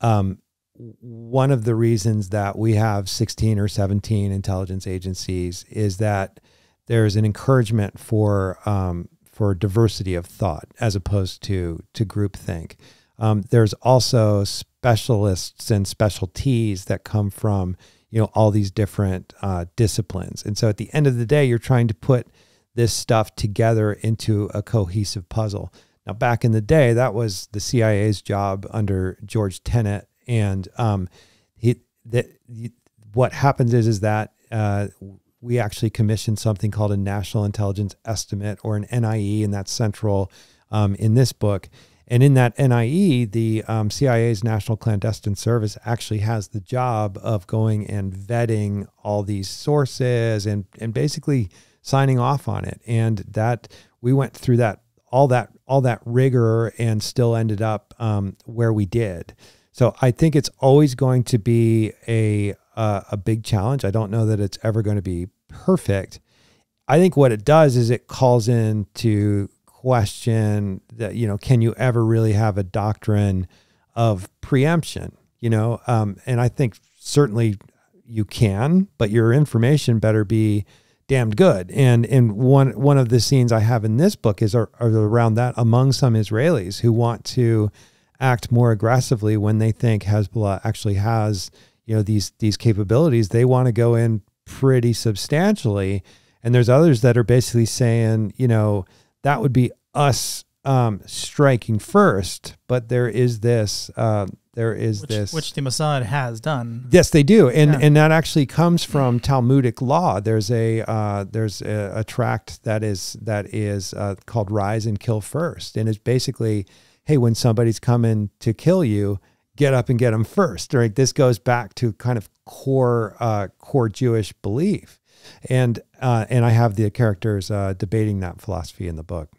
um, one of the reasons that we have 16 or 17 intelligence agencies is that there's an encouragement for um, for diversity of thought as opposed to to groupthink. Um, there's also specialists and specialties that come from you know all these different uh, disciplines, and so at the end of the day, you're trying to put this stuff together into a cohesive puzzle. Now, back in the day, that was the CIA's job under George Tenet, and um, he that what happens is is that uh, we actually commissioned something called a National Intelligence Estimate or an NIE, and that's central um, in this book. And in that NIE, the um, CIA's National Clandestine Service actually has the job of going and vetting all these sources and and basically signing off on it. And that we went through that all that all that rigor and still ended up um, where we did. So I think it's always going to be a uh, a big challenge. I don't know that it's ever going to be perfect. I think what it does is it calls into question that you know can you ever really have a doctrine of preemption? You know, um, and I think certainly you can, but your information better be damned good. And and one one of the scenes I have in this book is are, are around that among some Israelis who want to act more aggressively when they think Hezbollah actually has you know these these capabilities. They want to go in pretty substantially, and there's others that are basically saying you know that would be us um, striking first, but there is this. Uh, there is which, this which the Mossad has done. Yes, they do, and Yeah. and that actually comes from Talmudic law. There's a uh, there's a, a tract that is that is uh, called "Rise and Kill First, and it's basically, hey, when somebody's coming to kill you, get up and get them first. Right? This goes back to kind of core uh, core Jewish belief, and uh, and I have the characters uh, debating that philosophy in the book.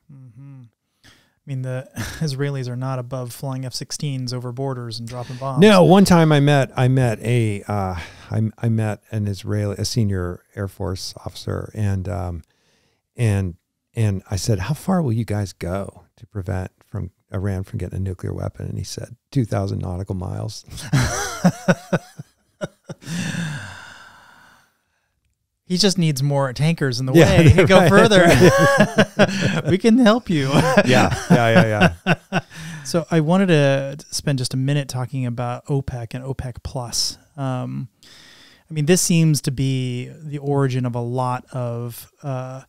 I mean, the Israelis are not above flying F-16s over borders and dropping bombs. No, one time I met I met a uh, I, I met an Israeli a senior Air Force officer and um, and and I said, how far will you guys go to prevent Iran from getting a nuclear weapon? And he said, two thousand nautical miles. He just needs more tankers in the Yeah, way. Go right, further. we can help you. yeah, yeah, yeah, yeah. So I wanted to spend just a minute talking about OPEC and OPEC Plus. Um, I mean, this seems to be the origin of a lot of uh,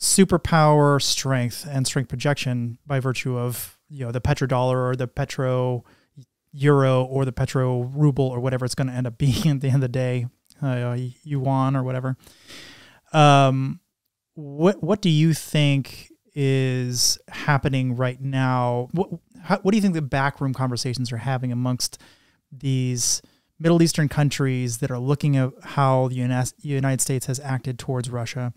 superpower strength and strength projection by virtue of you know the petrodollar or the petro euro or the petro ruble or whatever it's going to end up being at the end of the day, uh, yuan or whatever. Um, what what do you think is happening right now? What how, what do you think the backroom conversations are having amongst these Middle Eastern countries that are looking at how the United States has acted towards Russia,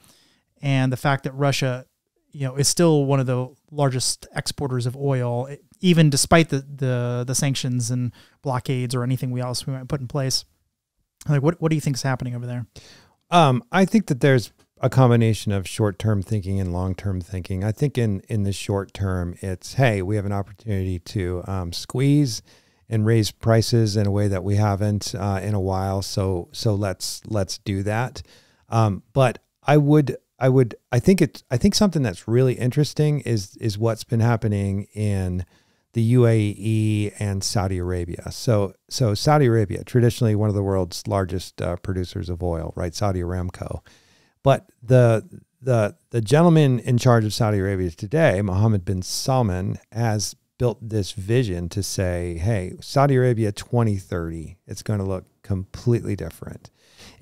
and the fact that Russia, you know, is still one of the largest exporters of oil, even despite the the, the sanctions and blockades or anything we else we might put in place. Like, what what do you think is happening over there? Um, I think that there's a combination of short-term thinking and long-term thinking. I think in in the short term, it's hey, we have an opportunity to um, squeeze and raise prices in a way that we haven't uh, in a while. So so let's let's do that. Um, but I would I would I think it I think something that's really interesting is is what's been happening in the UAE and Saudi Arabia. So so Saudi Arabia traditionally one of the world's largest uh, producers of oil, right? Saudi Aramco. But the the the gentleman in charge of Saudi Arabia today, Mohammed bin Salman, has built this vision to say, hey, Saudi Arabia 2030, it's going to look completely different.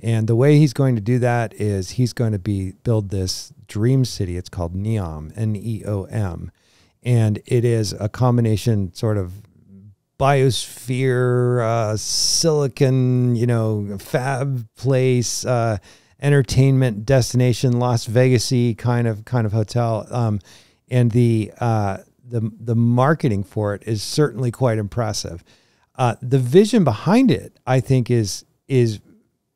And the way he's going to do that is he's going to be build this dream city. It's called Neom, N E O M. And it is a combination sort of biosphere, uh, silicon, you know, fab place, uh, entertainment destination, Las Vegasy kind of kind of hotel. Um, and the uh, the the marketing for it is certainly quite impressive. Uh, the vision behind it, I think, is is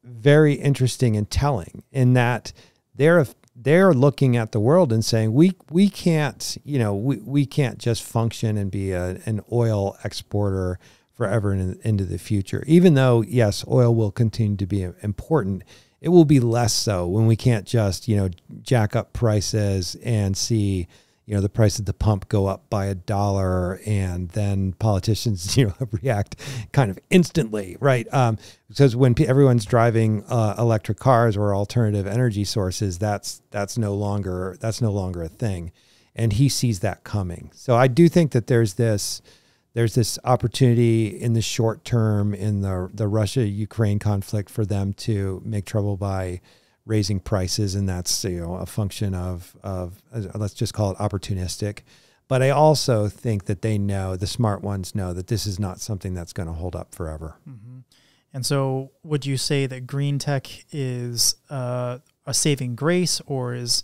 very interesting and telling in that they're they're looking at the world and saying we we can't you know we, we can't just function and be a, an oil exporter forever in, into the future. Even though yes oil will continue to be important it will be less so when we can't just you know jack up prices and see you know the price of the pump go up by a dollar and then politicians you know react kind of instantly right? Um, because when everyone's driving uh, electric cars or alternative energy sources that's that's no longer that's no longer a thing. And he sees that coming. So i do think that there's this there's this opportunity in the short term in the the russia ukraine conflict for them to make trouble by raising prices, and that's you know a function of of let's just call it opportunistic. But I also think that they know the smart ones know that this is not something that's going to hold up forever. Mm-hmm. And so, would you say that green tech is uh, a saving grace, or is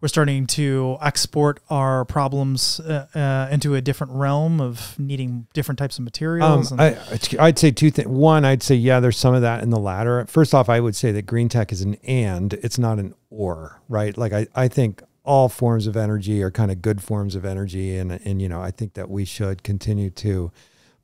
we're starting to export our problems uh, uh, into a different realm of needing different types of materials? Um, I, I'd say two things. One, I'd say yeah, there's some of that in the latter. First off, I would say that green tech is an and, it's not an or, right? Like I, I think all forms of energy are kind of good forms of energy, and and you know I think that we should continue to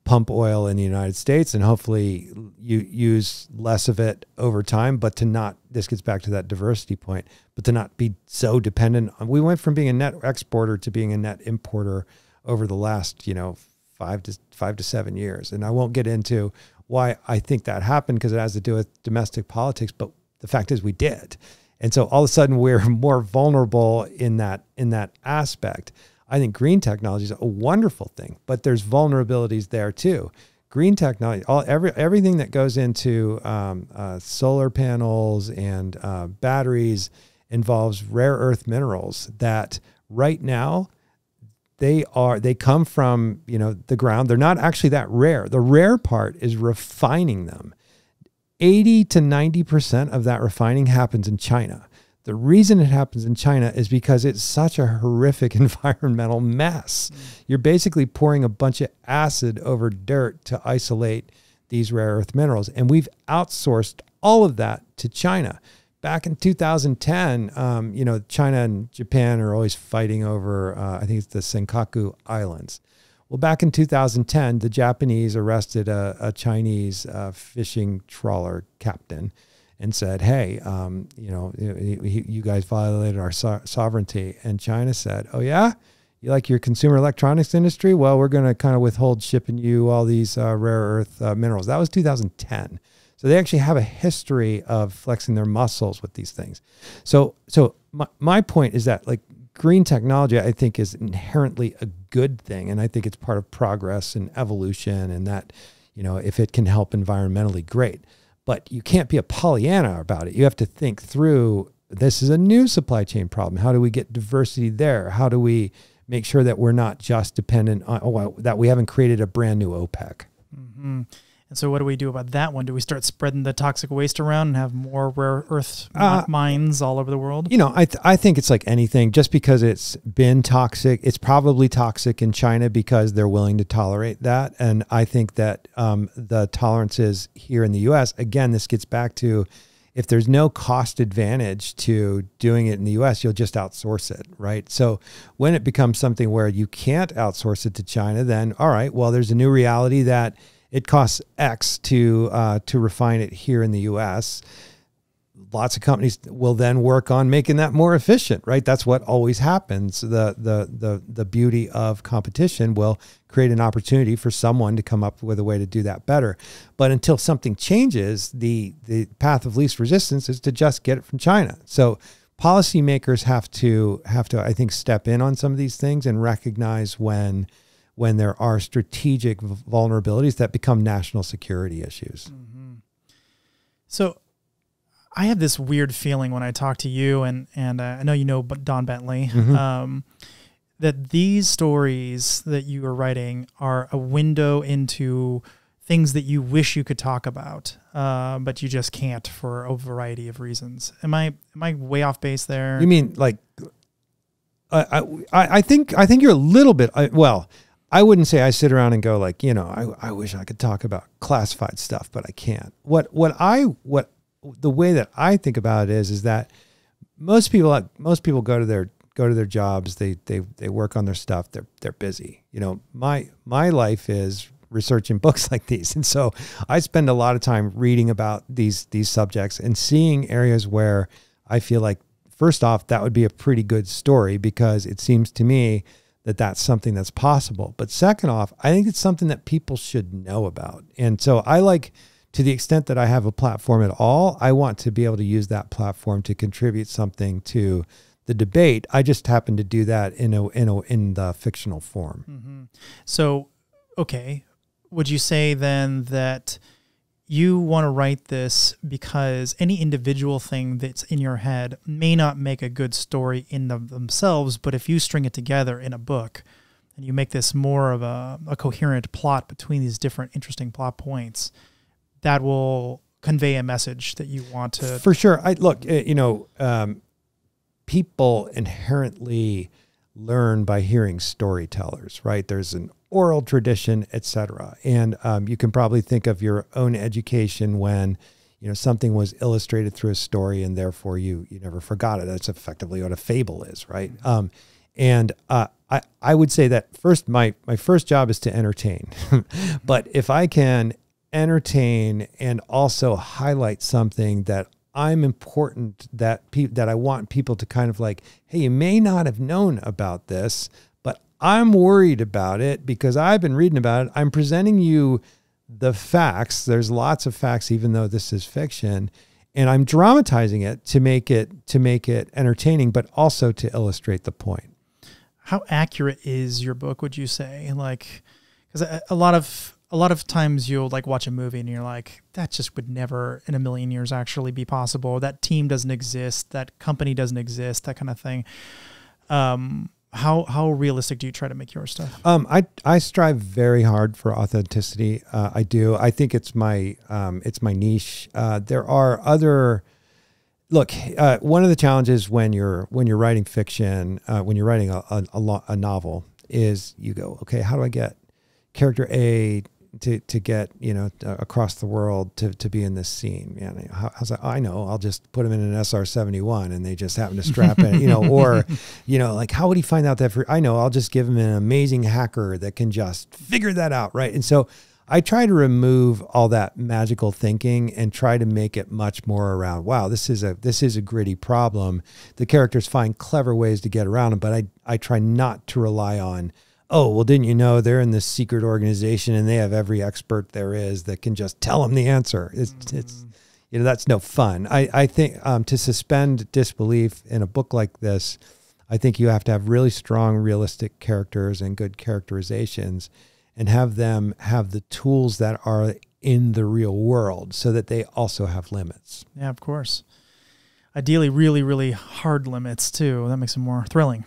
pump oil in the United States and hopefully you use less of it over time, but to not, this gets back to that diversity point, but to not be so dependent. We went from being a net exporter to being a net importer over the last, you know, five to five to seven years. And I won't get into why I think that happened because it has to do with domestic politics, but the fact is we did. And so all of a sudden we're more vulnerable in that, in that aspect. I think green technology is a wonderful thing, but there's vulnerabilities there too. Green technology, all every everything that goes into um, uh, solar panels and uh, batteries involves rare earth minerals that right now they are they come from you know the ground. They're not actually that rare. The rare part is refining them. 80 to 90% of that refining happens in China. The reason it happens in China is because it's such a horrific environmental mess. Mm. You're basically pouring a bunch of acid over dirt to isolate these rare earth minerals. And we've outsourced all of that to China. Back in 2010, um, you know, China and Japan are always fighting over, uh, I think it's the Senkaku Islands. Well, back in 2010, the Japanese arrested a, a Chinese uh, fishing trawler captain and said, "Hey, um, you know, you guys violated our so- sovereignty." And China said, "Oh yeah, you like your consumer electronics industry? Well, we're going to kind of withhold shipping you all these uh, rare earth uh, minerals." That was 2010. So they actually have a history of flexing their muscles with these things. So, so my, my point is that like green technology, I think is inherently a good thing, and I think it's part of progress and evolution, and that you know if it can help environmentally, great but you can't be a Pollyanna about it. You have to think through this is a new supply chain problem. How do we get diversity there? How do we make sure that we're not just dependent on, oh, that we haven't created a brand new OPEC? Mm-hmm. And so, what do we do about that one? Do we start spreading the toxic waste around and have more rare earth uh, mines all over the world? You know, I, th- I think it's like anything. Just because it's been toxic, it's probably toxic in China because they're willing to tolerate that. And I think that um, the tolerances here in the U.S. Again, this gets back to if there's no cost advantage to doing it in the US, you'll just outsource it, right? So when it becomes something where you can't outsource it to China, then all right, well, there's a new reality that it costs X to uh, to refine it here in the U.S. Lots of companies will then work on making that more efficient, right? That's what always happens. The the the the beauty of competition will create an opportunity for someone to come up with a way to do that better. But until something changes, the the path of least resistance is to just get it from China. So policymakers have to have to I think step in on some of these things and recognize when when there are strategic vulnerabilities that become national security issues. Mm-hmm. So I have this weird feeling when I talk to you, and and uh, I know you know Don Bentley, mm-hmm. um, that these stories that you are writing are a window into things that you wish you could talk about, uh, but you just can't for a variety of reasons. Am I am I way off base there? You mean like? I, I, I think I think you're a little bit well. I wouldn't say I sit around and go like, you know, I, I wish I could talk about classified stuff, but I can't. What what I what the way that I think about it is is that most people most people go to their go to their jobs, they they they work on their stuff, they're they're busy. You know, my my life is researching books like these. And so I spend a lot of time reading about these these subjects and seeing areas where I feel like first off that would be a pretty good story because it seems to me that that's something that's possible. But second off, I think it's something that people should know about. And so I like, to the extent that I have a platform at all, I want to be able to use that platform to contribute something to the debate. I just happen to do that in a in a in the fictional form. Mm-hmm. So, okay, would you say then that? You want to write this because any individual thing that's in your head may not make a good story in the, themselves, but if you string it together in a book and you make this more of a, a coherent plot between these different interesting plot points, that will convey a message that you want to. For sure. I look, eh, you know, um, people inherently learn by hearing storytellers, right? There's an oral tradition, etc. And um, you can probably think of your own education when you know something was illustrated through a story, and therefore you you never forgot it. That's effectively what a fable is, right? Mm-hmm. Um, and uh, I I would say that first my my first job is to entertain, but if I can entertain and also highlight something that I'm important that pe- that I want people to kind of like, hey, you may not have known about this, I'm worried about it because I've been reading about it. I'm presenting you the facts. There's lots of facts, even though this is fiction, and I'm dramatizing it to make it to make it entertaining, but also to illustrate the point. how accurate is your book? Would you say like because a, lot of a lot of times you'll like watch a movie and you're like, that just would never in a million years actually be possible. That team doesn't exist. That company doesn't exist. That kind of thing. Um, how how realistic do you try to make your stuff? Um, I I strive very hard for authenticity. Uh, I do. I think it's my um, it's my niche. Uh, there are other. Look, uh, one of the challenges when you're when you're writing fiction, uh, when you're writing a, a, a, novel, is you go, okay, how do I get character A to to get you know across the world to to be in this scene. You know, how, how's that? I know. I'll just put them in an SR seventy one, and they just happen to strap in. You know, or you know, like how would he find out that? For I know. I'll just give him an amazing hacker that can just figure that out, right? And so. I try to remove all that magical thinking and try to make it much more around. Wow, this is a this is a gritty problem. The characters find clever ways to get around them, but I I try not to rely on oh, well, didn't you know they're in this secret organization and they have every expert there is that can just tell them the answer? It's, mm. it's you know, that's no fun. I, I think um, to suspend disbelief in a book like this, I think you have to have really strong, realistic characters and good characterizations and have them have the tools that are in the real world so that they also have limits. Yeah, of course. Ideally, really, really hard limits too. That makes them more thrilling.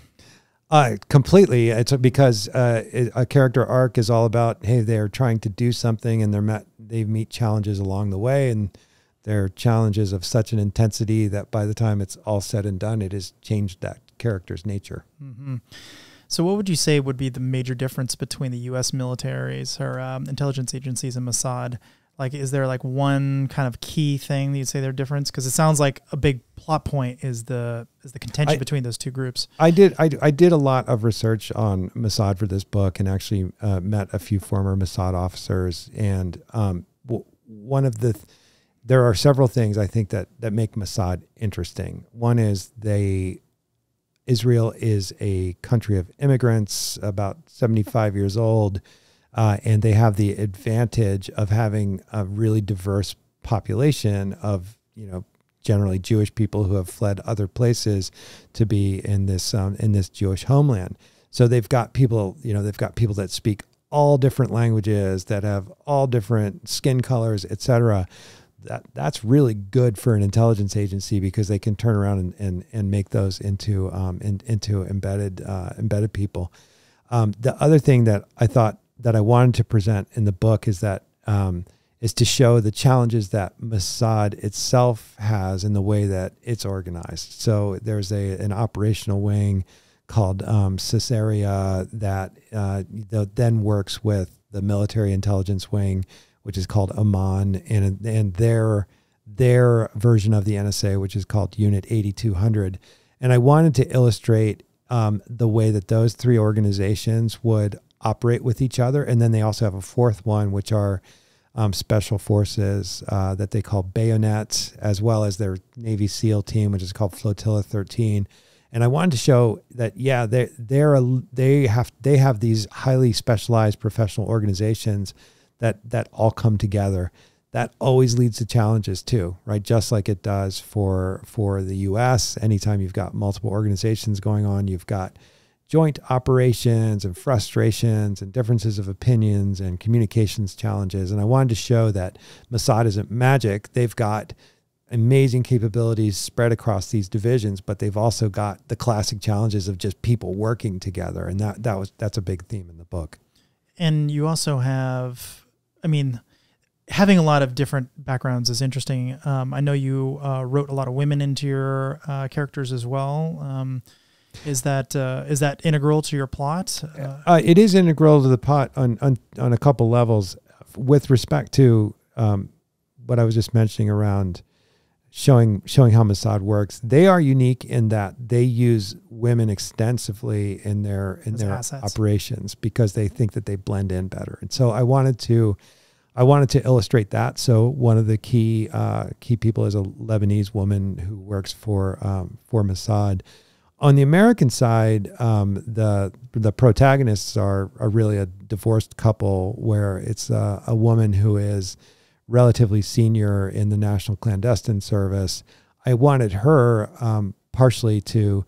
Uh, completely. It's because uh, a character arc is all about hey, they're trying to do something and they're met, they meet challenges along the way, and they're challenges of such an intensity that by the time it's all said and done, it has changed that character's nature. Mm-hmm. So, what would you say would be the major difference between the U.S. militaries or um, intelligence agencies and Mossad like, is there like one kind of key thing that you'd say their difference? Because it sounds like a big plot point is the is the contention I, between those two groups. I did I, I did a lot of research on Mossad for this book, and actually uh, met a few former Mossad officers. And um, w- one of the th- there are several things I think that that make Mossad interesting. One is they Israel is a country of immigrants, about seventy five years old uh, and they have the advantage of having a really diverse population of you know generally Jewish people who have fled other places to be in this um, in this Jewish homeland. So they've got people, you know, they've got people that speak all different languages, that have all different skin colors, etc. That that's really good for an intelligence agency because they can turn around and and, and make those into um, in, into embedded uh, embedded people. Um, the other thing that I thought that I wanted to present in the book is that um, is to show the challenges that Mossad itself has in the way that it's organized. So there's a an operational wing called um, Caesarea that uh, then works with the military intelligence wing, which is called Aman, and and their their version of the NSA, which is called Unit 8200. And I wanted to illustrate um, the way that those three organizations would operate with each other. And then they also have a fourth one, which are um, special forces uh, that they call bayonets, as well as their Navy SEAL team, which is called Flotilla 13. And I wanted to show that, yeah, they they're a, they have they have these highly specialized professional organizations that that all come together. That always leads to challenges too, right? Just like it does for for the U.S. Anytime you've got multiple organizations going on, you've got joint operations and frustrations and differences of opinions and communications challenges. And I wanted to show that Mossad isn't magic. They've got amazing capabilities spread across these divisions, but they've also got the classic challenges of just people working together. And that, that was that's a big theme in the book. And you also have, I mean, having a lot of different backgrounds is interesting. Um, I know you uh, wrote a lot of women into your uh, characters as well. Um, is that uh, is that integral to your plot? Uh, uh, it is integral to the plot on, on on a couple levels. With respect to um, what I was just mentioning around showing showing how Mossad works, they are unique in that they use women extensively in their in their assets. operations because they think that they blend in better. And so I wanted to. I wanted to illustrate that. So one of the key uh, key people is a Lebanese woman who works for um, for Mossad, on the American side, um, the the protagonists are, are really a divorced couple where it's a, a woman who is relatively senior in the National Clandestine Service. I wanted her um, partially to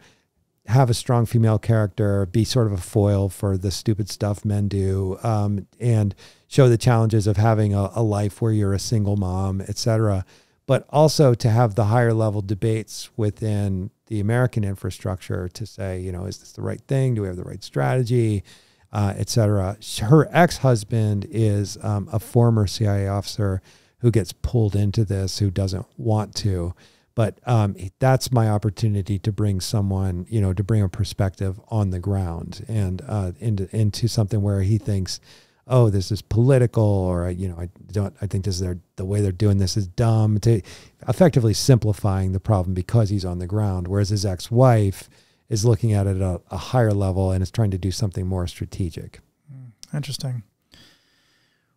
have a strong female character, be sort of a foil for the stupid stuff men do, um, and show the challenges of having a, a life where you're a single mom, etc. But also to have the higher level debates within the American infrastructure to say, you know, is this the right thing? Do we have the right strategy? Uh, et cetera. Her ex husband is um, a former CIA officer who gets pulled into this, who doesn't want to. But um, that's my opportunity to bring someone, you know, to bring a perspective on the ground and uh, into into something where he thinks, oh, this is political, or you know, I don't, I think this is their, the way they're doing this is dumb. To effectively simplifying the problem because he's on the ground, whereas his ex-wife is looking at it at a, a higher level and is trying to do something more strategic. Interesting.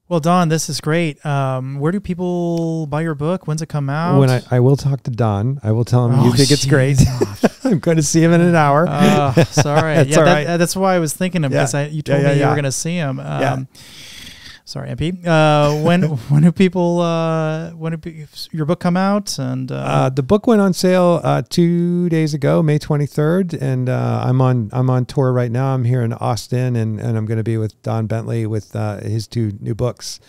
Well, Don, this is great. Um, where do people buy your book? When's it come out? When I, I will talk to Don, I will tell him oh, you think it's great. I'm going to see him in an hour. Uh, sorry. that's yeah, that, that's why I was thinking of yeah. this. I, you told yeah, yeah, me you were going to see him. Um, yeah. Sorry, MP. Uh, when when do people uh, when do your book come out? And uh, uh, the book went on sale uh, two days ago, May 23rd, and uh, I'm on I'm on tour right now. I'm here in Austin, and and I'm going to be with Don Bentley with his two new books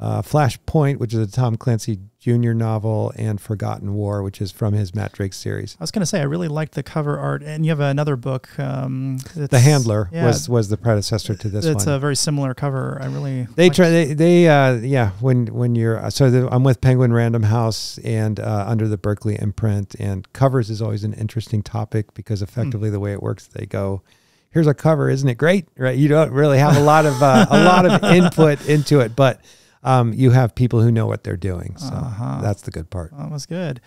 uh, Flashpoint, which is a Tom Clancy Jr. novel, and Forgotten War, which is from his Matt Drake series. I was going to say I really liked the cover art, and you have another book. Um, the Handler yeah, was was the predecessor to this. It's one. a very similar cover. I really they try they, they uh, yeah when when you're so the, I'm with Penguin Random House and uh, under the Berkley imprint, and covers is always an interesting topic because effectively mm. the way it works, they go here's a cover isn't it great right you don't really have a lot of uh, a lot of input into it but um, you have people who know what they're doing. So uh-huh. that's the good part. That was good.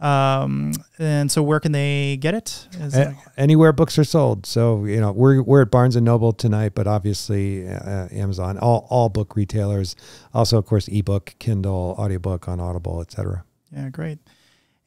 Um, and so where can they get it? A- anywhere books are sold. So, you know, we're, we're at Barnes and Noble tonight, but obviously uh, Amazon, all, all book retailers, also of course, ebook, Kindle, audiobook on Audible, etc. Yeah, great.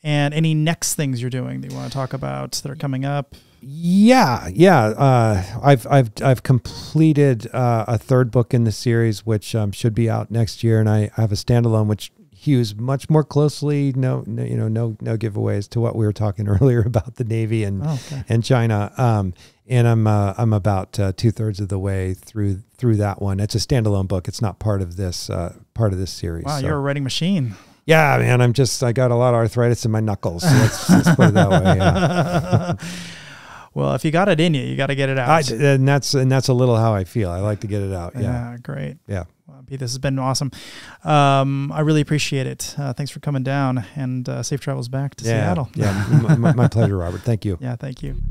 And any next things you're doing that you want to talk about that are coming up? Yeah, yeah. Uh, I've I've I've completed uh, a third book in the series, which um, should be out next year, and I, I have a standalone which hews much more closely. No, no, you know, no no giveaways to what we were talking earlier about the Navy and oh, okay. and China. Um, and I'm uh, I'm about uh, two thirds of the way through through that one. It's a standalone book. It's not part of this uh, part of this series. Wow, so. you're a writing machine. Yeah, man. I'm just I got a lot of arthritis in my knuckles. So let's, let's put it that way. Yeah. well, if you got it in you, you got to get it out. I, and that's and that's a little how I feel. I like to get it out. Yeah, yeah great. Yeah. Well, Pete, this has been awesome. Um, I really appreciate it. Uh, thanks for coming down and uh, safe travels back to yeah, Seattle. Yeah, my, my pleasure, Robert. Thank you. Yeah, thank you.